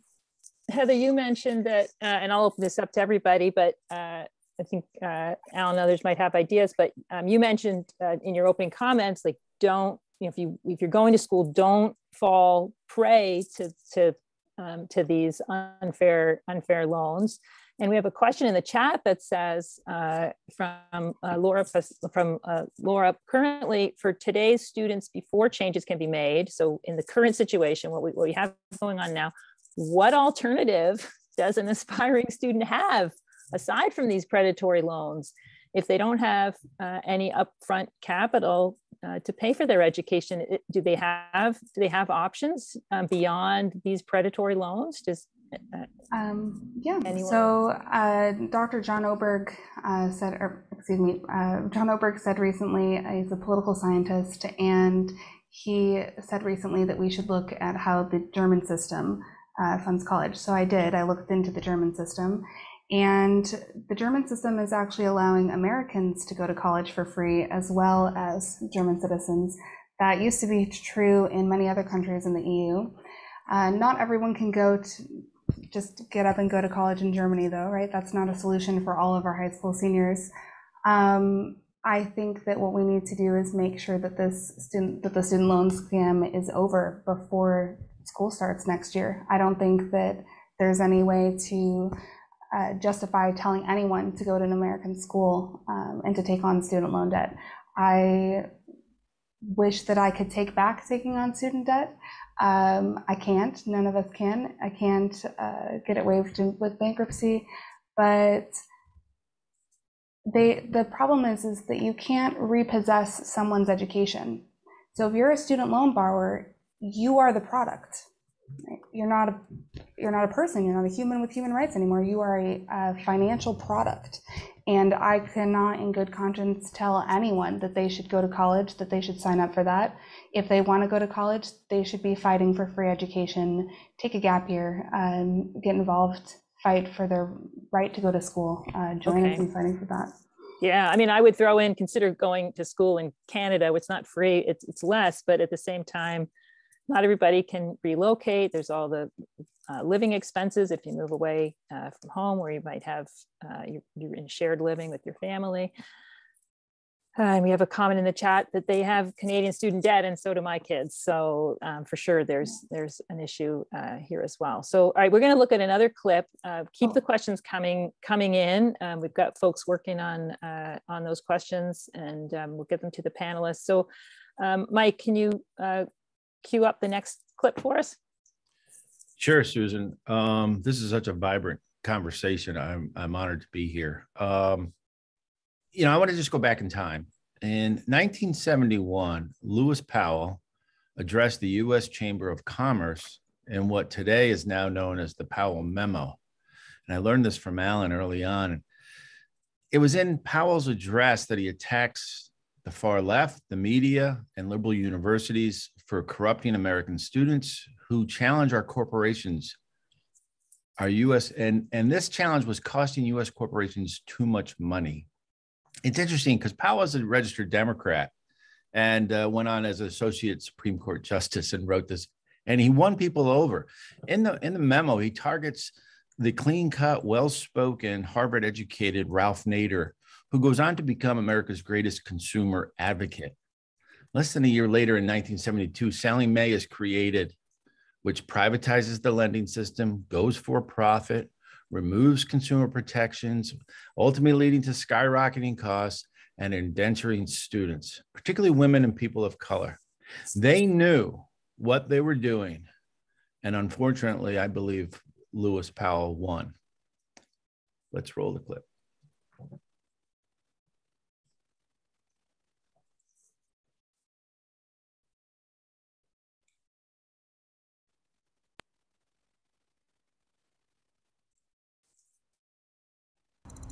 Heather, you mentioned that, uh, and I'll open this up to everybody, but uh, I think uh, Alan and others might have ideas, but um, you mentioned uh, in your opening comments, like don't, you know, if you if you're going to school, don't fall prey to to um, to these unfair unfair loans. And we have a question in the chat that says uh, from uh, Laura from uh, Laura. Currently, for today's students, before changes can be made, so in the current situation, what we, what we have going on now, what alternative does an aspiring student have aside from these predatory loans? If they don't have uh, any upfront capital uh, to pay for their education, it, do they have do they have options um, beyond these predatory loans? Does uh, um, yeah. Anyone? So uh, Dr. John Oberg uh, said, or excuse me, uh, John Oberg said recently, he's a political scientist, and he said recently that we should look at how the German system uh, funds college. So I did. I looked into the German system, and the German system is actually allowing Americans to go to college for free as well as German citizens. That used to be true in many other countries in the EU. Uh, not everyone can go to just get up and go to college in Germany, though, right? That's not a solution for all of our high school seniors. Um, I think that what we need to do is make sure that this student that the student loan scam is over before school starts next year. I don't think that there's any way to uh, justify telling anyone to go to an American school um, and to take on student loan debt. I wish that I could take back taking on student debt. Um, I can't. None of us can. I can't uh, get it waived with bankruptcy, but they the problem is is that you can't repossess someone's education. So if you're a student loan borrower, you are the product. You're not a you're not a person. You're not a human with human rights anymore. You are a, a financial product. And I cannot, in good conscience, tell anyone that they should go to college, that they should sign up for that. If they want to go to college, they should be fighting for free education, take a gap year, um, get involved, fight for their right to go to school, uh, join okay. us in fighting for that. Yeah, I mean, I would throw in consider going to school in Canada. It's not free; it's it's less, but at the same time, not everybody can relocate. There's all the uh, living expenses if you move away uh, from home, where you might have uh, you, you're in shared living with your family. Uh, and we have a comment in the chat that they have Canadian student debt, and so do my kids. So um, for sure, there's there's an issue uh, here as well. So all right, we're going to look at another clip. Uh, keep oh. the questions coming coming in. Um, we've got folks working on on those questions, and um, we'll get them to the panelists. So, um, Mike, can you cue up the next clip for us? Sure, Susan. Um, this is such a vibrant conversation. I'm I'm honored to be here. Um, you know, I want to just go back in time. In 1971, Lewis Powell addressed the U.S. Chamber of Commerce in what today is now known as the Powell Memo. And I learned this from Alan early on. It was in Powell's address that he attacks the far left, the media, and liberal universities for corrupting American students who challenge our corporations, our US, and, and this challenge was costing US corporations too much money. It's interesting because Powell was a registered Democrat and uh, went on as associate Supreme Court justice and wrote this, and he won people over. In the in the memo, he targets the clean-cut, well-spoken, Harvard-educated Ralph Nader, who goes on to become America's greatest consumer advocate. Less than a year later, in 1972, Sallie Mae is created, which privatizes the lending system, goes for profit, removes consumer protections, ultimately leading to skyrocketing costs and indenturing students, particularly women and people of color. They knew what they were doing. And unfortunately, I believe Lewis Powell won. Let's roll the clip.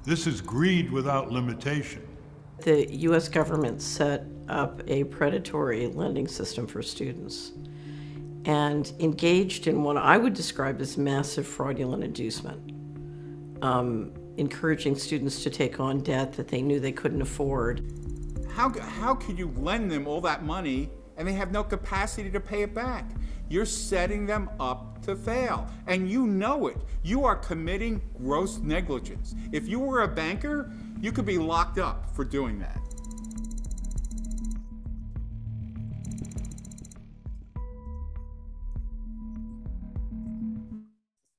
This is greed without limitation. The U.S. government set up a predatory lending system for students and engaged in what I would describe as massive fraudulent inducement, um, encouraging students to take on debt that they knew they couldn't afford. How, how can you lend them all that money and they have no capacity to pay it back. You're setting them up to fail, and you know it. You are committing gross negligence. If you were a banker, you could be locked up for doing that.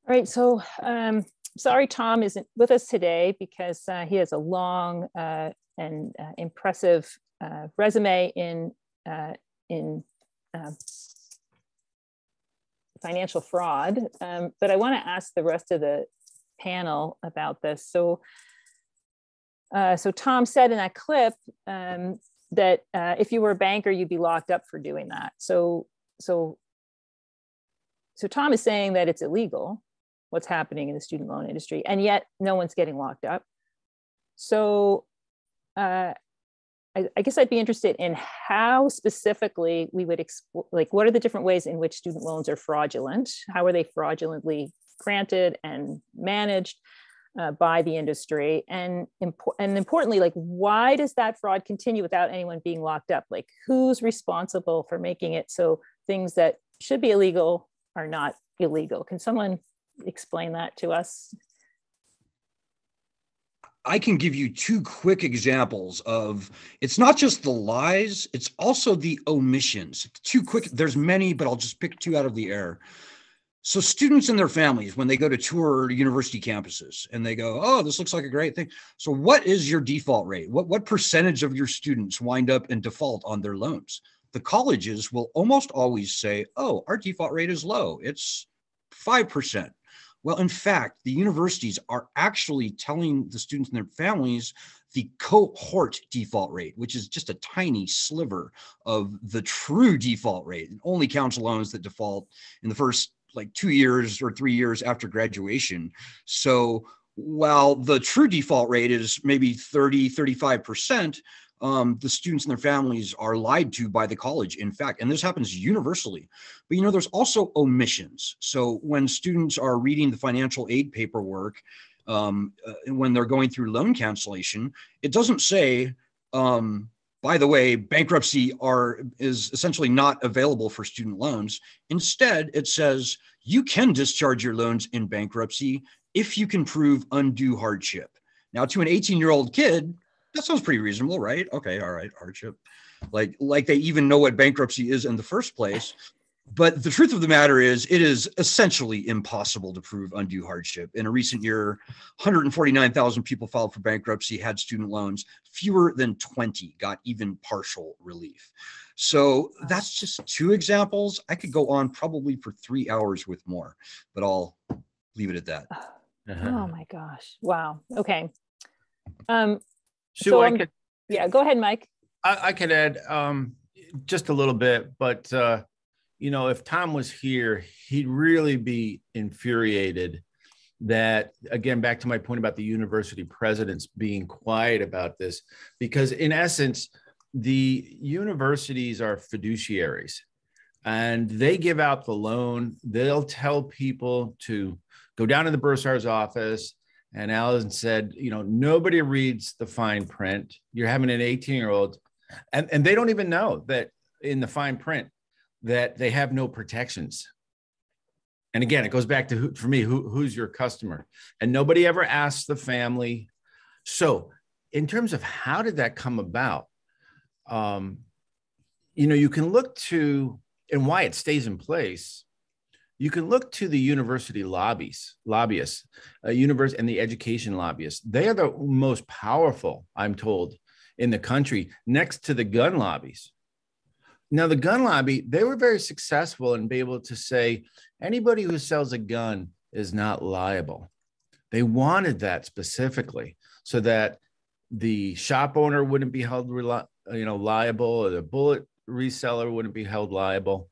All right, so um, sorry Tom isn't with us today because uh, he has a long uh, and uh, impressive uh, resume in uh, in uh, financial fraud. Um, but I want to ask the rest of the panel about this. So, so Tom said in that clip um, that if you were a banker, you'd be locked up for doing that. So, so, so Tom is saying that it's illegal what's happening in the student loan industry, and yet no one's getting locked up. So uh, I, I, guess I'd be interested in how specifically we would explore, like, what are the different ways in which student loans are fraudulent? How are they fraudulently granted and managed uh, by the industry? And, impo- and importantly, like, why does that fraud continue without anyone being locked up? Like, who's responsible for making it so things that should be illegal are not illegal? Can someone explain that to us? I can give you two quick examples of it's not just the lies, it's also the omissions. Two quick, there's many, but I'll just pick two out of the air. So, students and their families, when they go to tour university campuses and they go, Oh, this looks like a great thing. So, what is your default rate? What, what percentage of your students wind up in default on their loans? The colleges will almost always say, Oh, our default rate is low. It's 5%. Well, in fact, the universities are actually telling the students and their families the cohort default rate, which is just a tiny sliver of the true default rate. It only counts loans that default in the first like two years or three years after graduation. So while the true default rate is maybe 30, 35%, um, the students and their families are lied to by the college, in fact, and this happens universally. But you know, there's also omissions. So when students are reading the financial aid paperwork, um, uh, when they're going through loan cancellation, it doesn't say, um, by the way, bankruptcy are is essentially not available for student loans. Instead, it says you can discharge your loans in bankruptcy if you can prove undue hardship. Now, to an 18 year old kid, that sounds pretty reasonable, right? Okay, all right, hardship. Like like they even know what bankruptcy is in the first place. But the truth of the matter is, it is essentially impossible to prove undue hardship. In a recent year, 149,000 people filed for bankruptcy, had student loans. Fewer than 20 got even partial relief. So that's just two examples. I could go on probably for three hours with more, but I'll leave it at that. Oh my gosh. Wow. Okay. Um, Sue, so I could. Yeah, go ahead, Mike. I, I could add um, just a little bit, but uh, you know, if Tom was here, he'd really be infuriated that again back to my point about the university presidents being quiet about this because in essence the universities are fiduciaries and they give out the loan they'll tell people to go down to the bursar's office and Alan said, you know, nobody reads the fine print. You're having an 18 year old, and, and they don't even know that in the fine print that they have no protections. And again, it goes back to who, for me, who, who's your customer? And nobody ever asks the family. So, in terms of how did that come about, um, you know, you can look to and why it stays in place you can look to the university lobbies, lobbyists, uh, university and the education lobbyists. They are the most powerful, I'm told, in the country, next to the gun lobbies. Now, the gun lobby, they were very successful in being able to say anybody who sells a gun is not liable. They wanted that specifically so that the shop owner wouldn't be held, you know, liable, or the bullet reseller wouldn't be held liable.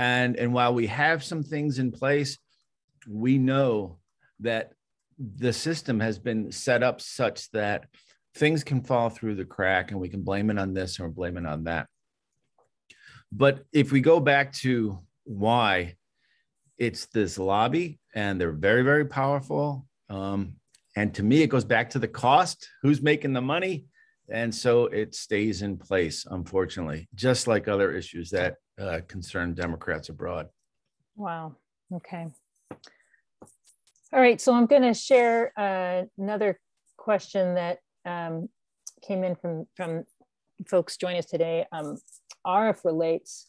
And, and while we have some things in place, we know that the system has been set up such that things can fall through the crack and we can blame it on this or blame it on that. But if we go back to why it's this lobby and they're very, very powerful. Um, and to me, it goes back to the cost who's making the money. And so it stays in place, unfortunately, just like other issues that uh, concern Democrats abroad. Wow. Okay. All right. So I'm going to share uh, another question that um, came in from from folks joining us today. Um, RF relates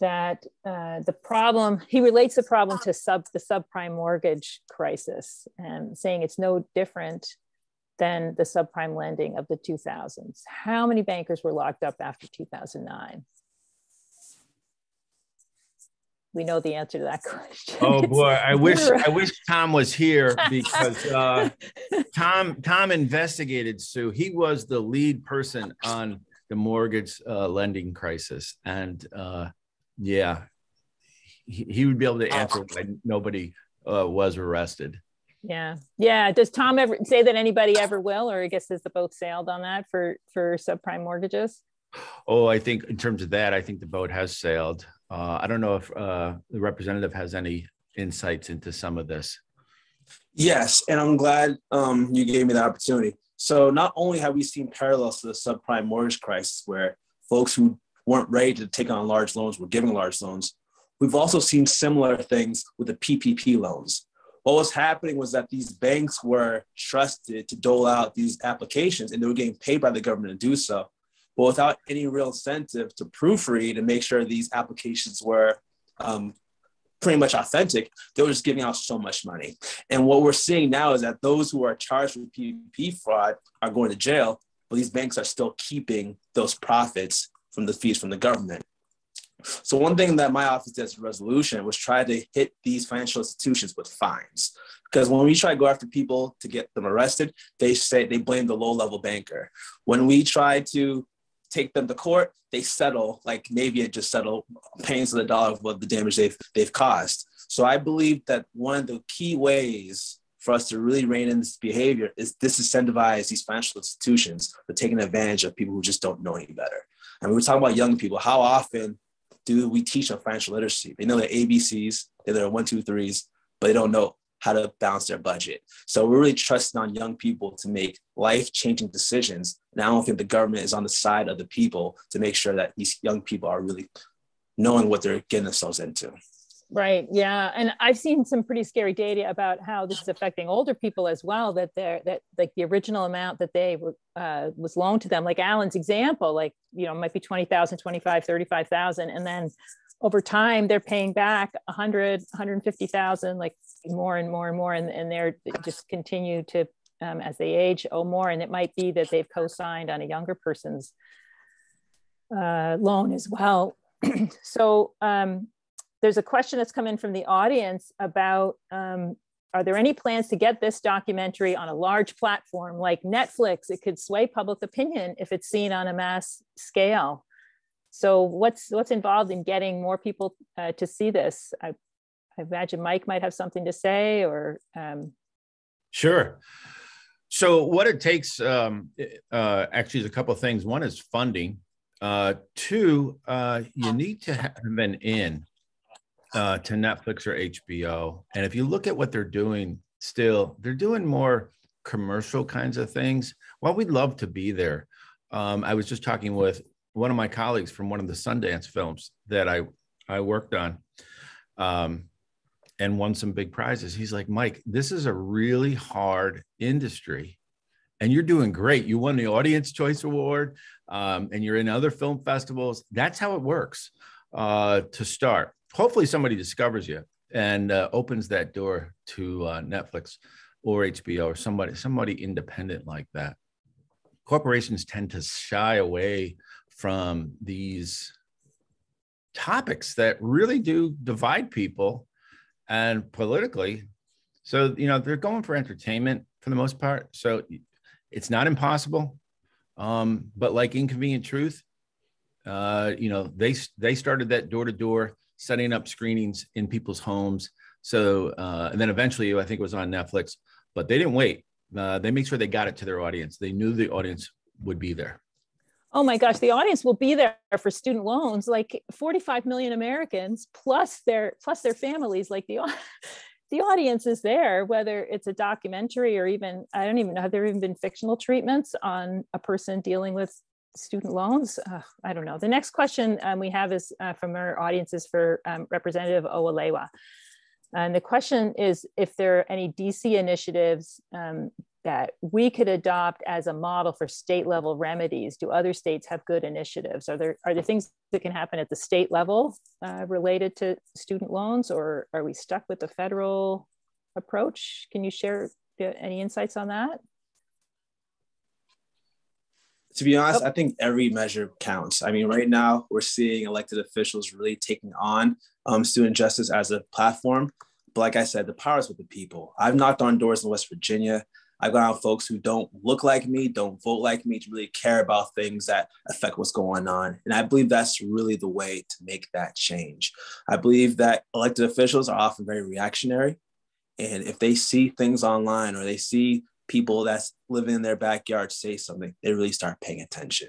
that uh, the problem, he relates the problem to sub the subprime mortgage crisis and saying it's no different than the subprime lending of the 2000s. How many bankers were locked up after 2009? We know the answer to that question. Oh boy, I wish I wish Tom was here because uh, Tom Tom investigated Sue. He was the lead person on the mortgage uh, lending crisis, and uh, yeah, he, he, would be able to answer why nobody uh, was arrested. Yeah, yeah. Does Tom ever say that anybody ever will, or I guess has the boat sailed on that for for subprime mortgages? Oh, I think in terms of that, I think the boat has sailed. Uh, I don't know if uh, the representative has any insights into some of this. Yes, and I'm glad um, you gave me the opportunity. So not only have we seen parallels to the subprime mortgage crisis, where folks who weren't ready to take on large loans were giving large loans, we've also seen similar things with the PPP loans. What was happening was that these banks were trusted to dole out these applications, and they were getting paid by the government to do so but without any real incentive to proofread and make sure these applications were um, pretty much authentic, they were just giving out so much money. And what we're seeing now is that those who are charged with PPP fraud are going to jail, but these banks are still keeping those profits from the fees from the government. So one thing that my office did as a resolution was try to hit these financial institutions with fines. Because when we try to go after people to get them arrested, they say they blame the low level banker. When we try to take them to court, they settle like maybe it just settle pennies of the dollar of what the damage they've they've caused. So I believe that one of the key ways for us to really rein in this behavior is disincentivize these financial institutions for taking advantage of people who just don't know any better. And we're talking about young people. How often do we teach them financial literacy? They know their ABCs, they know their one, two, threes, but they don't know how to balance their budget. So we're really trusting on young people to make life changing decisions. And I don't think the government is on the side of the people to make sure that these young people are really knowing what they're getting themselves into. Right. Yeah. And I've seen some pretty scary data about how this is affecting older people as well, that they're that like the original amount that they were uh, was loaned to them, like Alan's example, like, you know, might be 20,000, 25, 35,000. And then over time they're paying back 100 150,000 like more and more and more and, and they're just continue to um, as they age owe more. And it might be that they've co-signed on a younger person's uh, loan as well. So um, there's a question that's come in from the audience about um, are there any plans to get this documentary on a large platform like netflix? It could sway public opinion if it's seen on a mass scale so what's what's involved in getting more people uh, to see this? I, I, imagine Mike might have something to say, or um... sure. So what it takes um, uh, actually is a couple of things. One is funding. Uh, two, uh, you need to have been in uh, to Netflix or HBO. And if you look at what they're doing, still they're doing more commercial kinds of things. Well, we'd love to be there. Um, I was just talking with one of my colleagues from one of the Sundance films that I I worked on, um, and won some big prizes. He's like, Mike, this is a really hard industry, and you're doing great. You won the Audience Choice Award, um, and you're in other film festivals. That's how it works uh, to start. Hopefully, somebody discovers you and uh, opens that door to uh, Netflix or HBO or somebody somebody independent like that. Corporations tend to shy away from these topics that really do divide people and politically. So, you know, they're going for entertainment for the most part. So it's not impossible. Um, but like Inconvenient Truth, uh, you know, they they started that door to door, setting up screenings in people's homes. So, uh, and then eventually, I think it was on Netflix, but they didn't wait. Uh, they made sure they got it to their audience. They knew the audience would be there oh my gosh, the audience will be there for student loans, like 45 million Americans plus their plus their families. Like the the audience is there, whether it's a documentary or even I don't even know have there even been fictional treatments on a person dealing with student loans? Uh, I don't know. The next question um, we have is uh, from our audiences for um, Representative Owolewa. And the question is if there are any DC initiatives um, that we could adopt as a model for state level remedies? Do other states have good initiatives? Are there are there things that can happen at the state level uh, related to student loans, or are we stuck with the federal approach? Can you share any insights on that? To be honest, I think every measure counts. I mean, right now we're seeing elected officials really taking on um, student justice as a platform. But like I said, the power is with the people. I've knocked on doors in West Virginia. I've got on folks who don't look like me, don't vote like me, to really care about things that affect what's going on. And I believe that's really the way to make that change. I believe that elected officials are often very reactionary. And if they see things online or they see people that's living in their backyard say something, they really start paying attention.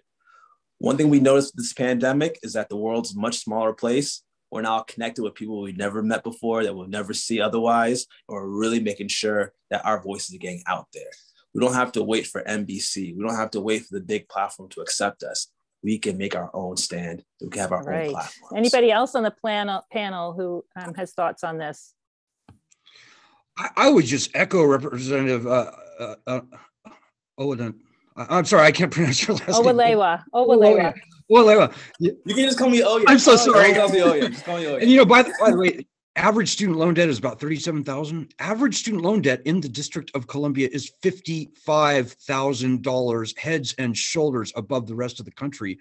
One thing we noticed with this pandemic is that the world's a much smaller place. We're now connected with people we've never met before that we'll never see otherwise, or really making sure that our voices are getting out there. We don't have to wait for NBC. We don't have to wait for the big platform to accept us. We can make our own stand. We can have our right. own platform. Anybody else on the plan- panel who um, has thoughts on this? I, I would just echo Representative uh, uh, uh, Owen. I'm sorry, I can't pronounce your last Owolewa. name. Owolewa. Owolewa. Well, you can just call me Oye. I'm so sorry. Call me Oye. Just call me Oye. And you know, by the, by the way, average student loan debt is about 37,000. Average student loan debt in the District of Columbia is $55,000 heads and shoulders above the rest of the country.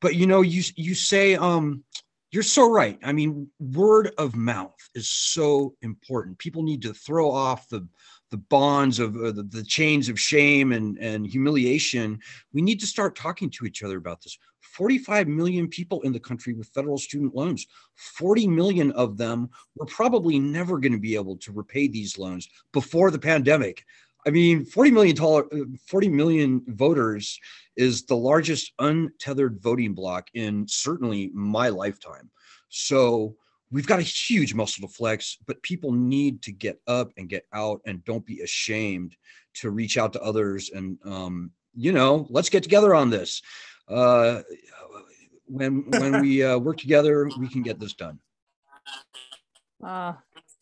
But you know, you you say um you're so right. I mean, word of mouth is so important. People need to throw off the the bonds of uh, the, the chains of shame and, and humiliation, we need to start talking to each other about this. 45 million people in the country with federal student loans. 40 million of them were probably never going to be able to repay these loans before the pandemic. I mean, 40 million, uh, 40 million voters is the largest untethered voting bloc in certainly my lifetime. So we've got a huge muscle to flex, but people need to get up and get out and don't be ashamed to reach out to others. And, um, you know, let's get together on this. Uh, when when we uh, work together, we can get this done. Uh,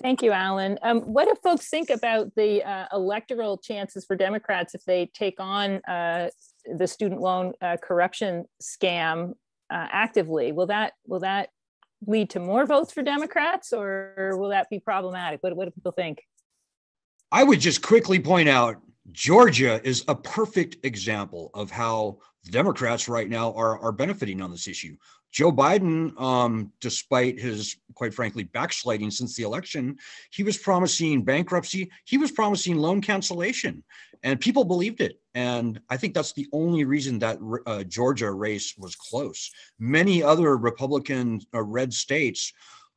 thank you, Alan. Um, what do folks think about the uh, electoral chances for Democrats if they take on uh, the student loan uh, corruption scam uh, actively? Will that will that lead to more votes for Democrats, or will that be problematic? What, what do people think? I would just quickly point out Georgia is a perfect example of how the Democrats right now are, are benefiting on this issue. Joe Biden, um, despite his quite frankly backsliding since the election, he was promising bankruptcy. He was promising loan cancellation, and people believed it. And I think that's the only reason that uh, Georgia race was close. Many other Republican uh, red states,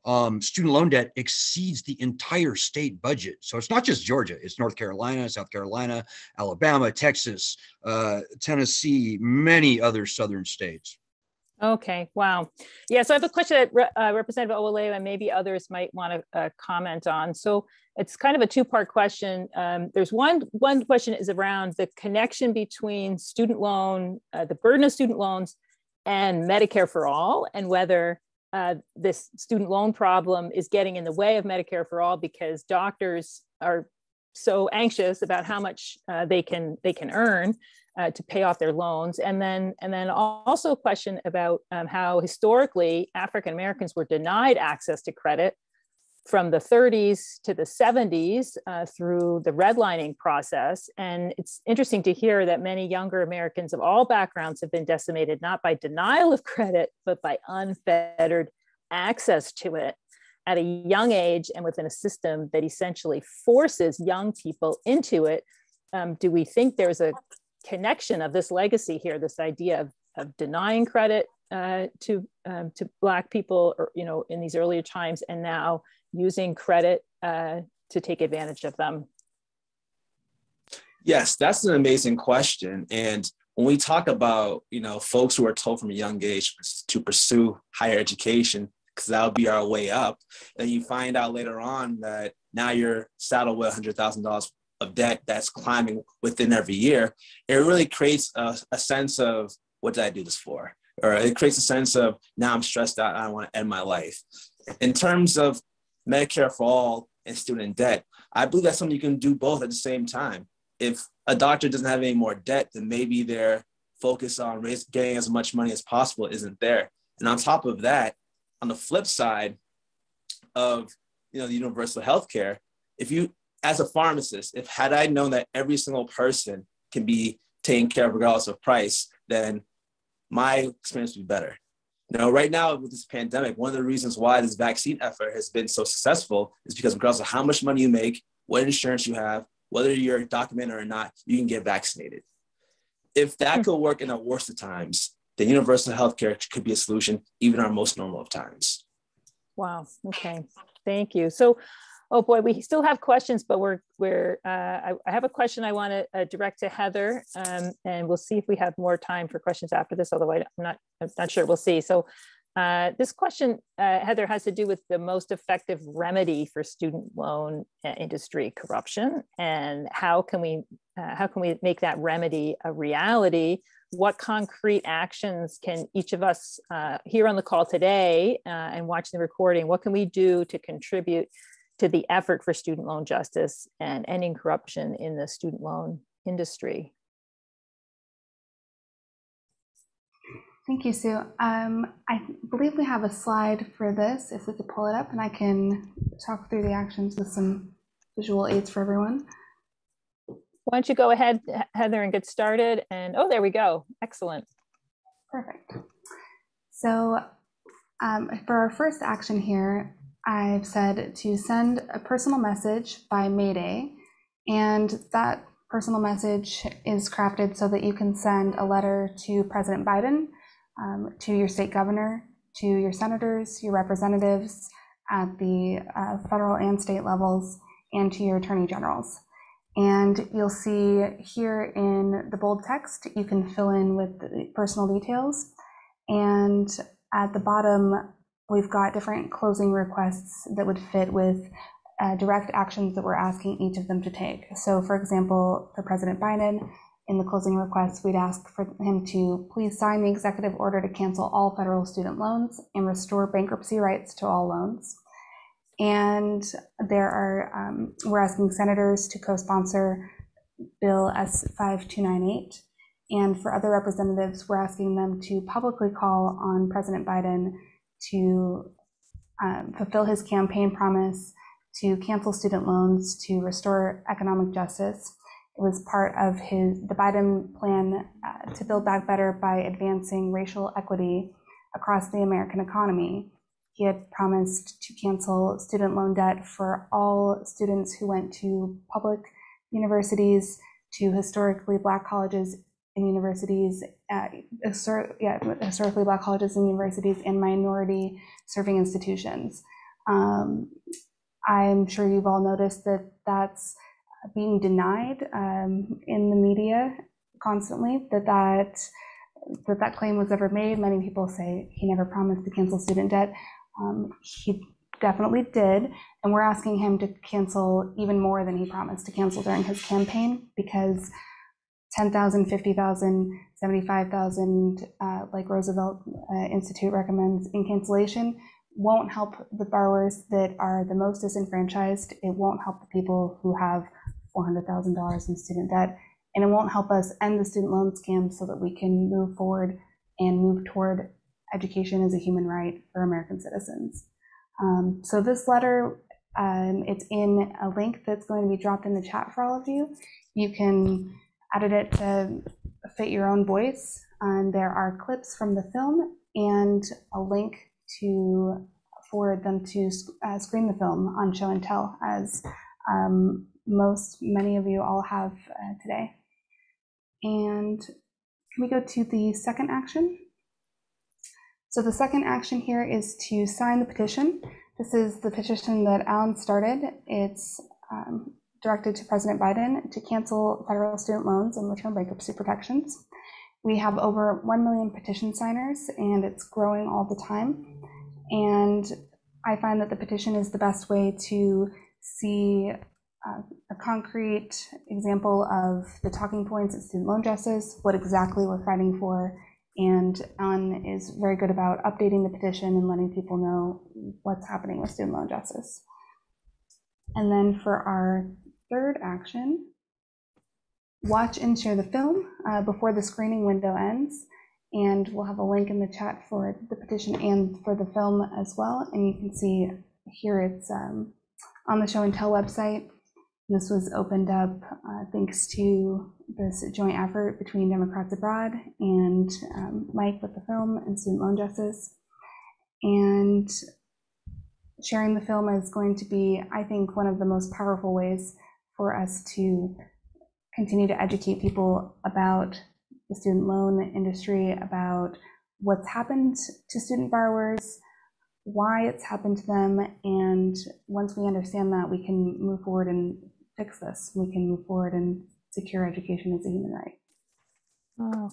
um, student loan debt exceeds the entire state budget. So it's not just Georgia; it's North Carolina, South Carolina, Alabama, Texas, uh, Tennessee, many other southern states. Okay, wow. Yeah, so I have a question that uh, Representative Owolewa and maybe others might want to uh, comment on. So it's kind of a two-part question. Um, there's one, one question is around the connection between student loan, uh, the burden of student loans and Medicare for all, and whether uh, this student loan problem is getting in the way of Medicare for all because doctors are so anxious about how much uh, they can they can earn uh, to pay off their loans. And then, and then also a question about um, how historically African Americans were denied access to credit from the 30s to the 70s uh, through the redlining process. And it's interesting to hear that many younger Americans of all backgrounds have been decimated not by denial of credit, but by unfettered access to it at a young age and within a system that essentially forces young people into it. Um, do we think there's a connection of this legacy here, this idea of, of denying credit uh, to um, to Black people, or you know, in these earlier times, and now using credit uh, to take advantage of them. Yes, that's an amazing question, and when we talk about you know folks who are told from a young age to pursue higher education because that'll be our way up and you find out later on that now you're saddled with $100000 of debt that's climbing within every year, it really creates a, a sense of what did I do this for? Or it creates a sense of now I'm stressed out, I want to end my life. In terms of Medicare for all and student debt, I believe that's something you can do both at the same time. if a doctor doesn't have any more debt, then maybe their focus on getting as much money as possible isn't there. And on top of that, on the flip side of you know the universal health care, if you as a pharmacist, if had I known that every single person can be taken care of regardless of price, then my experience would be better. You know, right now with this pandemic, one of the reasons why this vaccine effort has been so successful is because regardless of how much money you make, what insurance you have, whether you're documented or not, you can get vaccinated. If that hmm. could work in the worst of times, then universal healthcare could be a solution, even our most normal of times. Wow. Okay. Thank you. So, oh boy, we still have questions, but we're we're. Uh, I, I, have a question I want to uh, direct to Heather, um, and we'll see if we have more time for questions after this. Although I, am not I'm not sure. We'll see. So, uh, this question, uh, Heather, has to do with the most effective remedy for student loan uh, industry corruption, and how can we uh, how can we make that remedy a reality? What concrete actions can each of us here on the call today and watching the recording? What can we do to contribute to the effort for student loan justice and ending corruption in the student loan industry? Thank you, Sue. Um, I believe we have a slide for this, if we could pull it up, and I can talk through the actions with some visual aids for everyone. Why don't you go ahead, Heather, and get started? And oh, there we go. Excellent. Perfect. So um, for our first action here, I've said to send a personal message by Mayday, and that personal message is crafted so that you can send a letter to President Biden um, to your state governor, to your senators, your representatives at the uh, federal and state levels, and to your attorney generals. And you'll see here in the bold text, you can fill in with the personal details. And at the bottom, we've got different closing requests that would fit with uh, direct actions that we're asking each of them to take. So, for example, for President Biden, in the closing request, we'd ask for him to please sign the executive order to cancel all federal student loans and restore bankruptcy rights to all loans. And there are, um, we're asking senators to co-sponsor Bill S5298. And for other representatives, we're asking them to publicly call on President Biden to um, fulfill his campaign promise to cancel student loans, to restore economic justice, it was part of his the Biden plan uh, to build back better by advancing racial equity across the American economy. He had promised to cancel student loan debt for all students who went to public universities, to historically black colleges and universities, uh, yeah, historically black colleges and universities, and minority serving institutions. Um, I'm sure you've all noticed that that's being denied um, in the media constantly that that that that claim was ever made. Many people say he never promised to cancel student debt. Um, he definitely did, and we're asking him to cancel even more than he promised to cancel during his campaign because 10,000, 50,000, 75,000, uh, like Roosevelt uh, Institute recommends in cancellation, won't help the borrowers that are the most disenfranchised. It won't help the people who have $400,000 in student debt. And it won't help us end the student loan scam so that we can move forward and move toward education as a human right for American citizens. Um, so this letter, um, it's in a link that's going to be dropped in the chat for all of you. You can edit it to fit your own voice. And there are clips from the film and a link to forward them to uh, screen the film on show and tell as um, most, many of you all have uh, today. And can we go to the second action? So the second action here is to sign the petition. This is the petition that Alan started. It's um, directed to President Biden to cancel federal student loans and return bankruptcy protections. We have over 1 million petition signers and it's growing all the time. And I find that the petition is the best way to see uh, a concrete example of the talking points of student loan justice, what exactly we're fighting for, and Alan is very good about updating the petition and letting people know what's happening with student loan justice. And then for our third action, watch and share the film uh, before the screening window ends. And we'll have a link in the chat for the petition and for the film as well. And you can see here it's um, on the show and tell website. This was opened up uh, thanks to this joint effort between Democrats Abroad and um, Mike with the film and student loan justice. And sharing the film is going to be, I think, one of the most powerful ways for us to continue to educate people about the student loan industry, about what's happened to student borrowers, why it's happened to them, and once we understand that, we can move forward and fix this. We can move forward and secure education as a human right. Oh,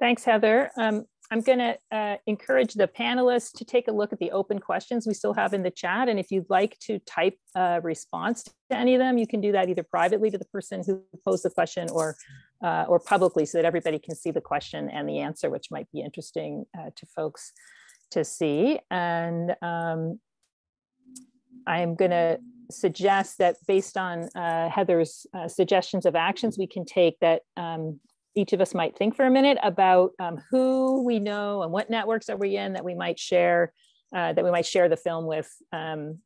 thanks, Heather. Um, I'm going to uh, encourage the panelists to take a look at the open questions we still have in the chat. And if you'd like to type a response to any of them, you can do that either privately to the person who posed the question or, uh, or publicly so that everybody can see the question and the answer, which might be interesting uh, to folks to see. And um, I'm going to suggest that based on uh, Heather's uh, suggestions of actions we can take that um, each of us might think for a minute about um, who we know and what networks are we in that we might share uh, that we might share the film with um,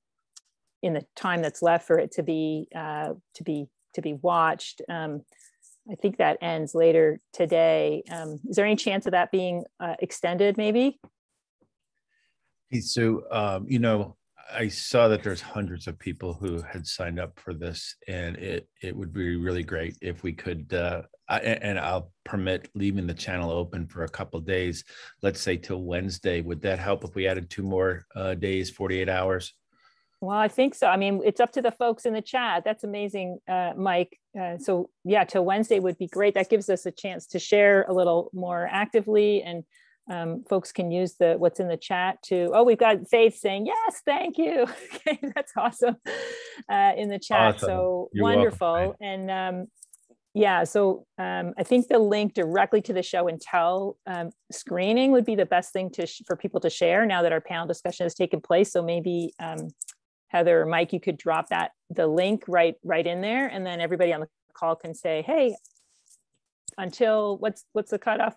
in the time that's left for it to be uh, to be to be watched. Um, I think that ends later today. Um, is there any chance of that being uh, extended, maybe? So um, you know, I saw that there's hundreds of people who had signed up for this, and it it would be really great if we could. Uh, I, and I'll permit leaving the channel open for a couple days. Let's say till Wednesday. Would that help if we added two more uh, days, 48 hours? Well, I think so. I mean, it's up to the folks in the chat. That's amazing, uh, Mike. Uh, so yeah, till Wednesday would be great. That gives us a chance to share a little more actively and um, folks can use the what's in the chat to oh we've got faith saying yes thank you. Okay that's awesome. Uh, in the chat awesome. so You're wonderful. Welcome, and um, yeah so um, i think the link directly to the show and tell um, screening would be the best thing to for people to share now that our panel discussion has taken place. So maybe um, heather or mike you could drop that the link right right in there. And then everybody on the call can say hey until what's what's the cutoff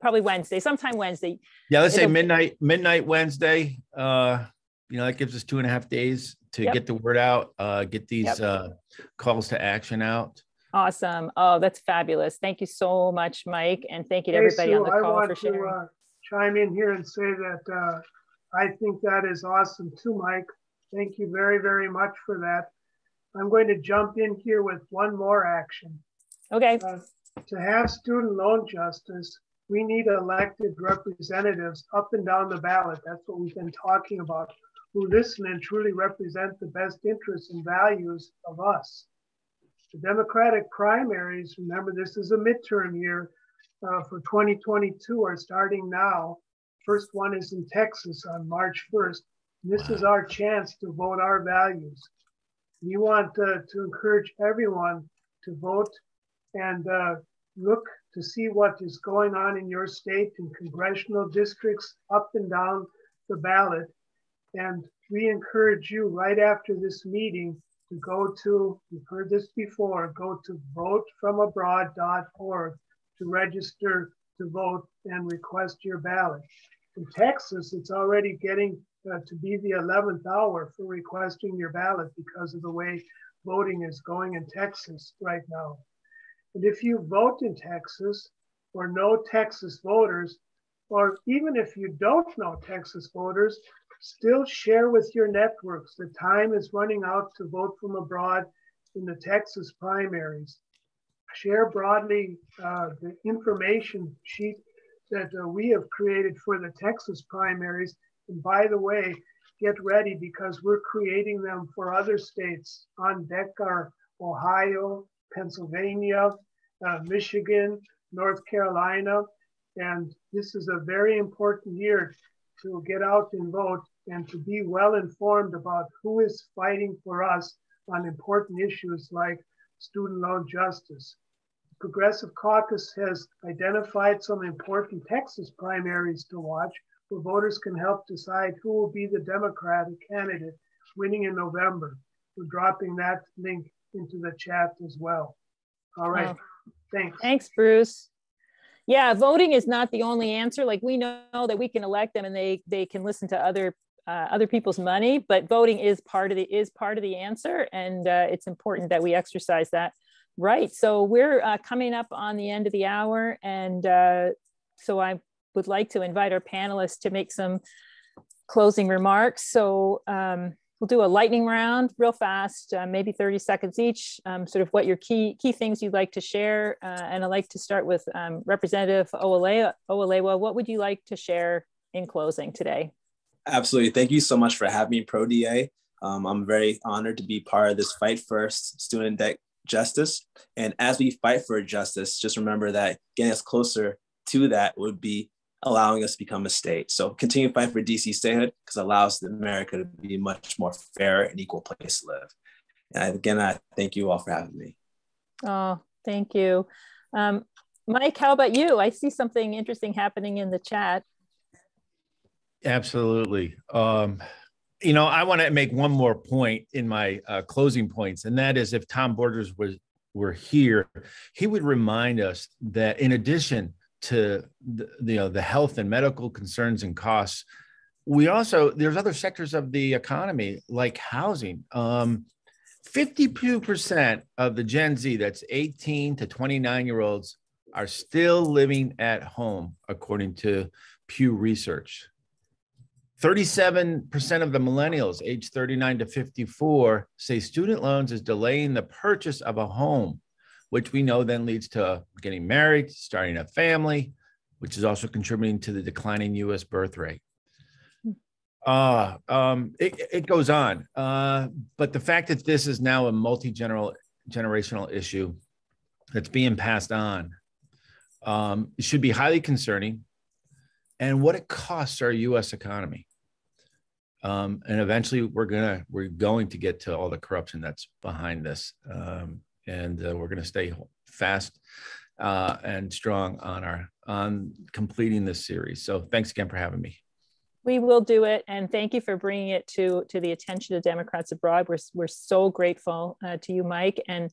probably Wednesday, sometime Wednesday. Yeah, let's It'll, say midnight, midnight Wednesday. Uh, you know, that gives us two and a half days to yep. get the word out, uh, get these yep. uh, calls to action out. Awesome. Oh, that's fabulous. Thank you so much, Mike. And thank you to hey, everybody Sue, on the call for sharing. I want to, uh, chime in here and say that uh, I think that is awesome too, Mike. Thank you very, very much for that. I'm going to jump in here with one more action. Okay. Uh, to have student loan justice, we need elected representatives up and down the ballot. That's what we've been talking about, who listen and truly represent the best interests and values of us. The Democratic primaries, remember this is a midterm year uh, for 2022, are starting now. First one is in Texas on March 1st. This is our chance to vote our values. We want uh, to encourage everyone to vote and uh, look to see what is going on in your state in congressional districts up and down the ballot. And we encourage you right after this meeting to go to, you've heard this before, go to votefromabroad.org to register to vote and request your ballot. In Texas, it's already getting uh, to be the 11th hour for requesting your ballot because of the way voting is going in Texas right now. And if you vote in Texas or know Texas voters, or even if you don't know Texas voters, still share with your networks. The time is running out to vote from abroad in the Texas primaries. Share broadly uh, the information sheet that uh, we have created for the Texas primaries. And by the way, get ready because we're creating them for other states. On deck are Ohio, Pennsylvania, uh, Michigan, North Carolina. And this is a very important year to get out and vote and to be well informed about who is fighting for us on important issues like student loan justice. Progressive Caucus has identified some important Texas primaries to watch where voters can help decide who will be the Democratic candidate winning in November. We're dropping that link into the chat as well. All right. Thanks. Thanks, Bruce. Yeah, voting is not the only answer. Like we know that we can elect them and they they can listen to other uh, other people's money, but voting is part of the is part of the answer, and uh, it's important that we exercise that right. So we're uh, coming up on the end of the hour, and uh, so I would like to invite our panelists to make some closing remarks. So. Um, we'll do a lightning round real fast, uh, maybe 30 seconds each, um, sort of what your key key things you'd like to share. Uh, and I'd like to start with um, Representative Owolewa. What would you like to share in closing today? Absolutely. Thank you so much for having me, Pro DA. Um, I'm very honored to be part of this fight for student debt justice. And as we fight for justice, just remember that getting us closer to that would be allowing us to become a state. So continue to fight for DC statehood because it allows America to be a much more fair and equal place to live. And again, I thank you all for having me. Oh, thank you. Um, Mike, how about you? I see something interesting happening in the chat. Absolutely. Um, you know, I want to make one more point in my uh, closing points, and that is if Tom Borgers was were here, he would remind us that in addition to the, you know the health and medical concerns and costs. We also there's other sectors of the economy like housing. Um 52% of the gen z that's 18 to 29 year olds are still living at home according to pew research. 37% of the millennials aged 39 to 54 say student loans is delaying the purchase of a home which we know then leads to getting married, starting a family, which is also contributing to the declining US birth rate. Uh, um, it, it goes on. Uh, but the fact that this is now a multi generational issue that's being passed on um, should be highly concerning and what it costs our US economy. Um, and eventually we're gonna we're going to get to all the corruption that's behind this. Um, and uh, we're going to stay fast uh, and strong on our on completing this series. So thanks again for having me. We will do it, and thank you for bringing it to to the attention of Democrats abroad. We're we're so grateful uh, to you, Mike and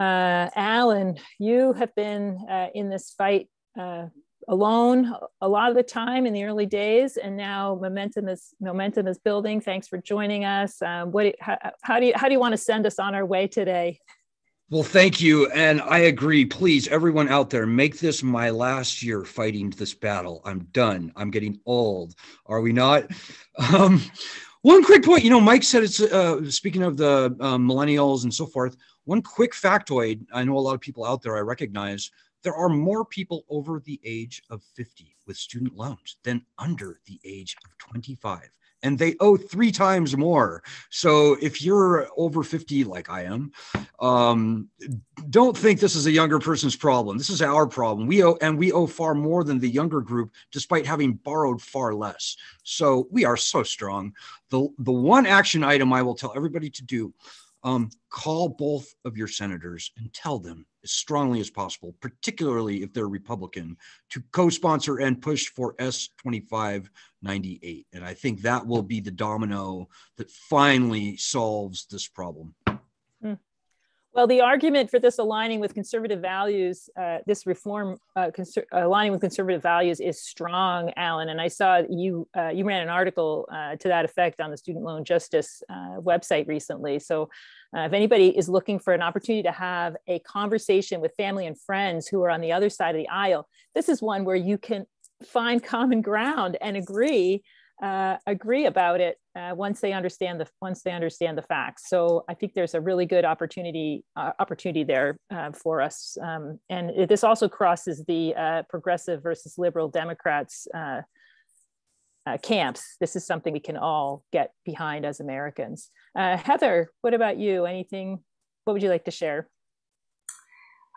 uh, Alan. You have been uh, in this fight uh, alone a lot of the time in the early days and now momentum is momentum is building thanks for joining us um, what how, how do you how do you want to send us on our way today well, thank you. And I agree. Please, everyone out there, make this my last year fighting this battle. I'm done. I'm getting old. Are we not? Um, one quick point you know, Mike said it's uh, speaking of the uh, millennials and so forth. One quick factoid I know a lot of people out there I recognize there are more people over the age of 50 with student loans than under the age of 25 and they owe three times more. So if you're over 50, like I am, um, don't think this is a younger person's problem. This is our problem. We owe, and we owe far more than the younger group, despite having borrowed far less. So we are so strong. The, the one action item I will tell everybody to do um, call both of your senators and tell them as strongly as possible, particularly if they're Republican, to co sponsor and push for S 2598. And I think that will be the domino that finally solves this problem. Well, the argument for this aligning with conservative values, uh, this reform uh, aligning with conservative values is strong, Alan. And I saw you uh, you ran an article uh, to that effect on the Student Loan Justice uh, website recently. So, uh, if anybody is looking for an opportunity to have a conversation with family and friends who are on the other side of the aisle, this is one where you can find common ground and agree agree about it uh, once they understand the once they understand the facts. So I think there's a really good opportunity uh, opportunity there uh, for us. Um, and it, this also crosses the uh, progressive versus liberal Democrats uh, camps. This is something we can all get behind as Americans. Heather, what about you? Anything? What would you like to share?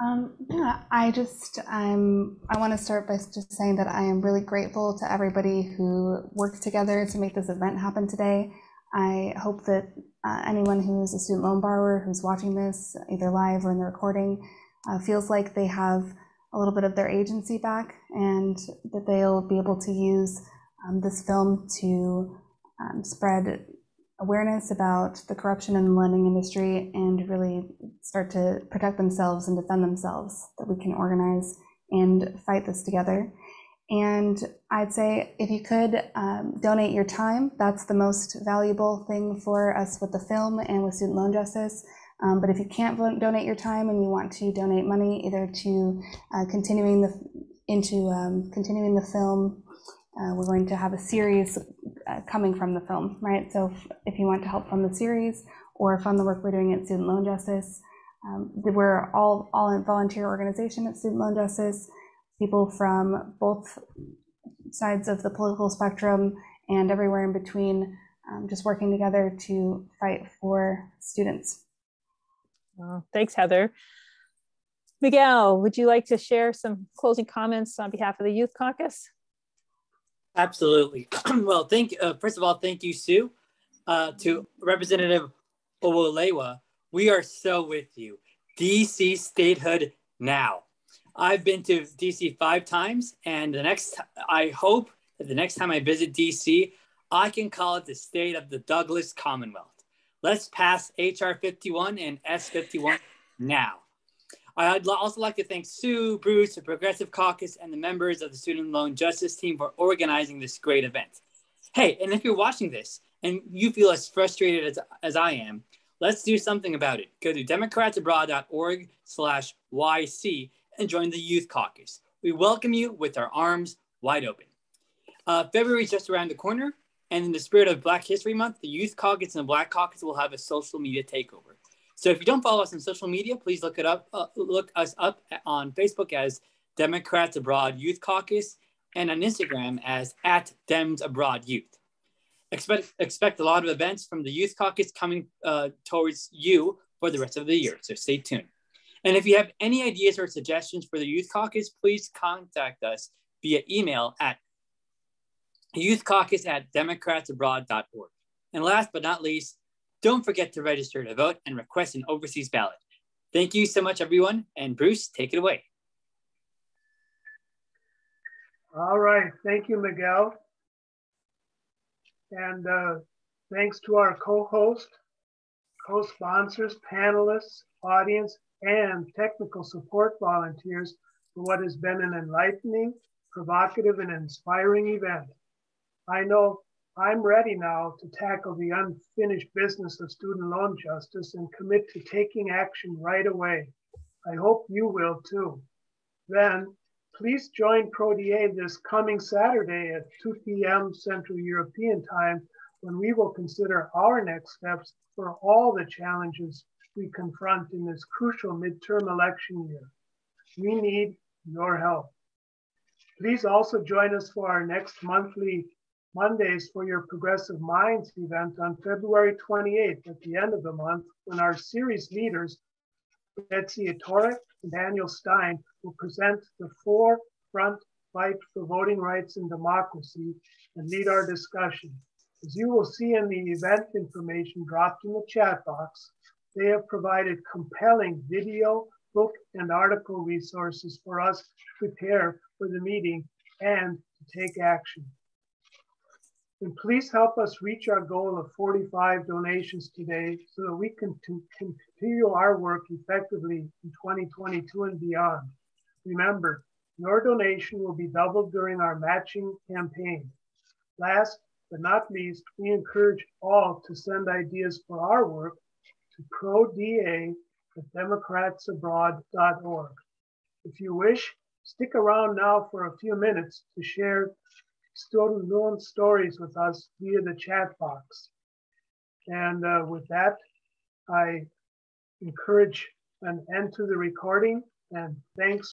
Um, yeah, I just um, I want to start by just saying that I am really grateful to everybody who worked together to make this event happen today. I hope that uh, anyone who's a student loan borrower who's watching this either live or in the recording uh, feels like they have a little bit of their agency back and that they'll be able to use um, this film to um, spread awareness about the corruption in the lending industry and really start to protect themselves and defend themselves, that we can organize and fight this together. And I'd say if you could um, donate your time, that's the most valuable thing for us with the film and with student loan justice. Um, but if you can't donate your time and you want to donate money either to uh, continuing the into um, continuing the film, uh, we're going to have a series uh, coming from the film, right? So if, if, you want to help fund the series or fund the work we're doing at Student Loan Justice, um, we're all all a volunteer organization at Student Loan Justice. People from both sides of the political spectrum and everywhere in between, um, just working together to fight for students. Thanks, Heather. Miguel, would you like to share some closing comments on behalf of the Youth Caucus? Absolutely. well, thank uh, first of all, thank you, Sue. Uh, to Representative Owolewa, we are so with you. DC statehood now. I've been to DC five times, and the next, I hope that the next time I visit DC, I can call it the state of the Douglas Commonwealth. Let's pass HR 51 and S 51 now. I'd also like to thank Sue, Bruce, the Progressive Caucus, and the members of the Student Loan Justice Team for organizing this great event. Hey, and if you're watching this and you feel as frustrated as, as I am, let's do something about it. Go to democratsabroad.org slash YC and join the Youth Caucus. We welcome you with our arms wide open. Uh, February is just around the corner, and in the spirit of Black History Month, the Youth Caucus and the Black Caucus will have a social media takeover. So if you don't follow us on social media, please look it up. Uh, look us up on Facebook as Democrats Abroad Youth Caucus and on Instagram as at Dems Abroad Youth. Expect expect a lot of events from the Youth Caucus coming uh, towards you for the rest of the year. So stay tuned. And if you have any ideas or suggestions for the Youth Caucus, please contact us via email at youthcaucus at democratsabroad.org. And last but not least, don't forget to register to vote and request an overseas ballot. Thank you so much, everyone. And Bruce, take it away. All right. Thank you, Miguel. And uh, thanks to our co-host, co-sponsors, panelists, audience, and technical support volunteers for what has been an enlightening, provocative, and inspiring event. I know I'm ready now to tackle the unfinished business of student loan justice and commit to taking action right away. I hope you will too. Then please join ProDA this coming Saturday at 2 p.m. Central European Time when we will consider our next steps for all the challenges we confront in this crucial midterm election year. We need your help. Please also join us for our next monthly Mondays for your Progressive Minds event on February 28th at the end of the month when our series leaders, Betsy Atorek and Daniel Stein, will present the forefront fight for voting rights and democracy and lead our discussion. As you will see in the event information dropped in the chat box, they have provided compelling video, book, and article resources for us to prepare for the meeting and to take action. And please help us reach our goal of 45 donations today so that we can continue our work effectively in 2022 and beyond. Remember, your donation will be doubled during our matching campaign. Last but not least, we encourage all to send ideas for our work to proda at democratsabroad.org. If you wish, stick around now for a few minutes to share student loan stories with us via the chat box. And uh, with that, I encourage an end to the recording and thanks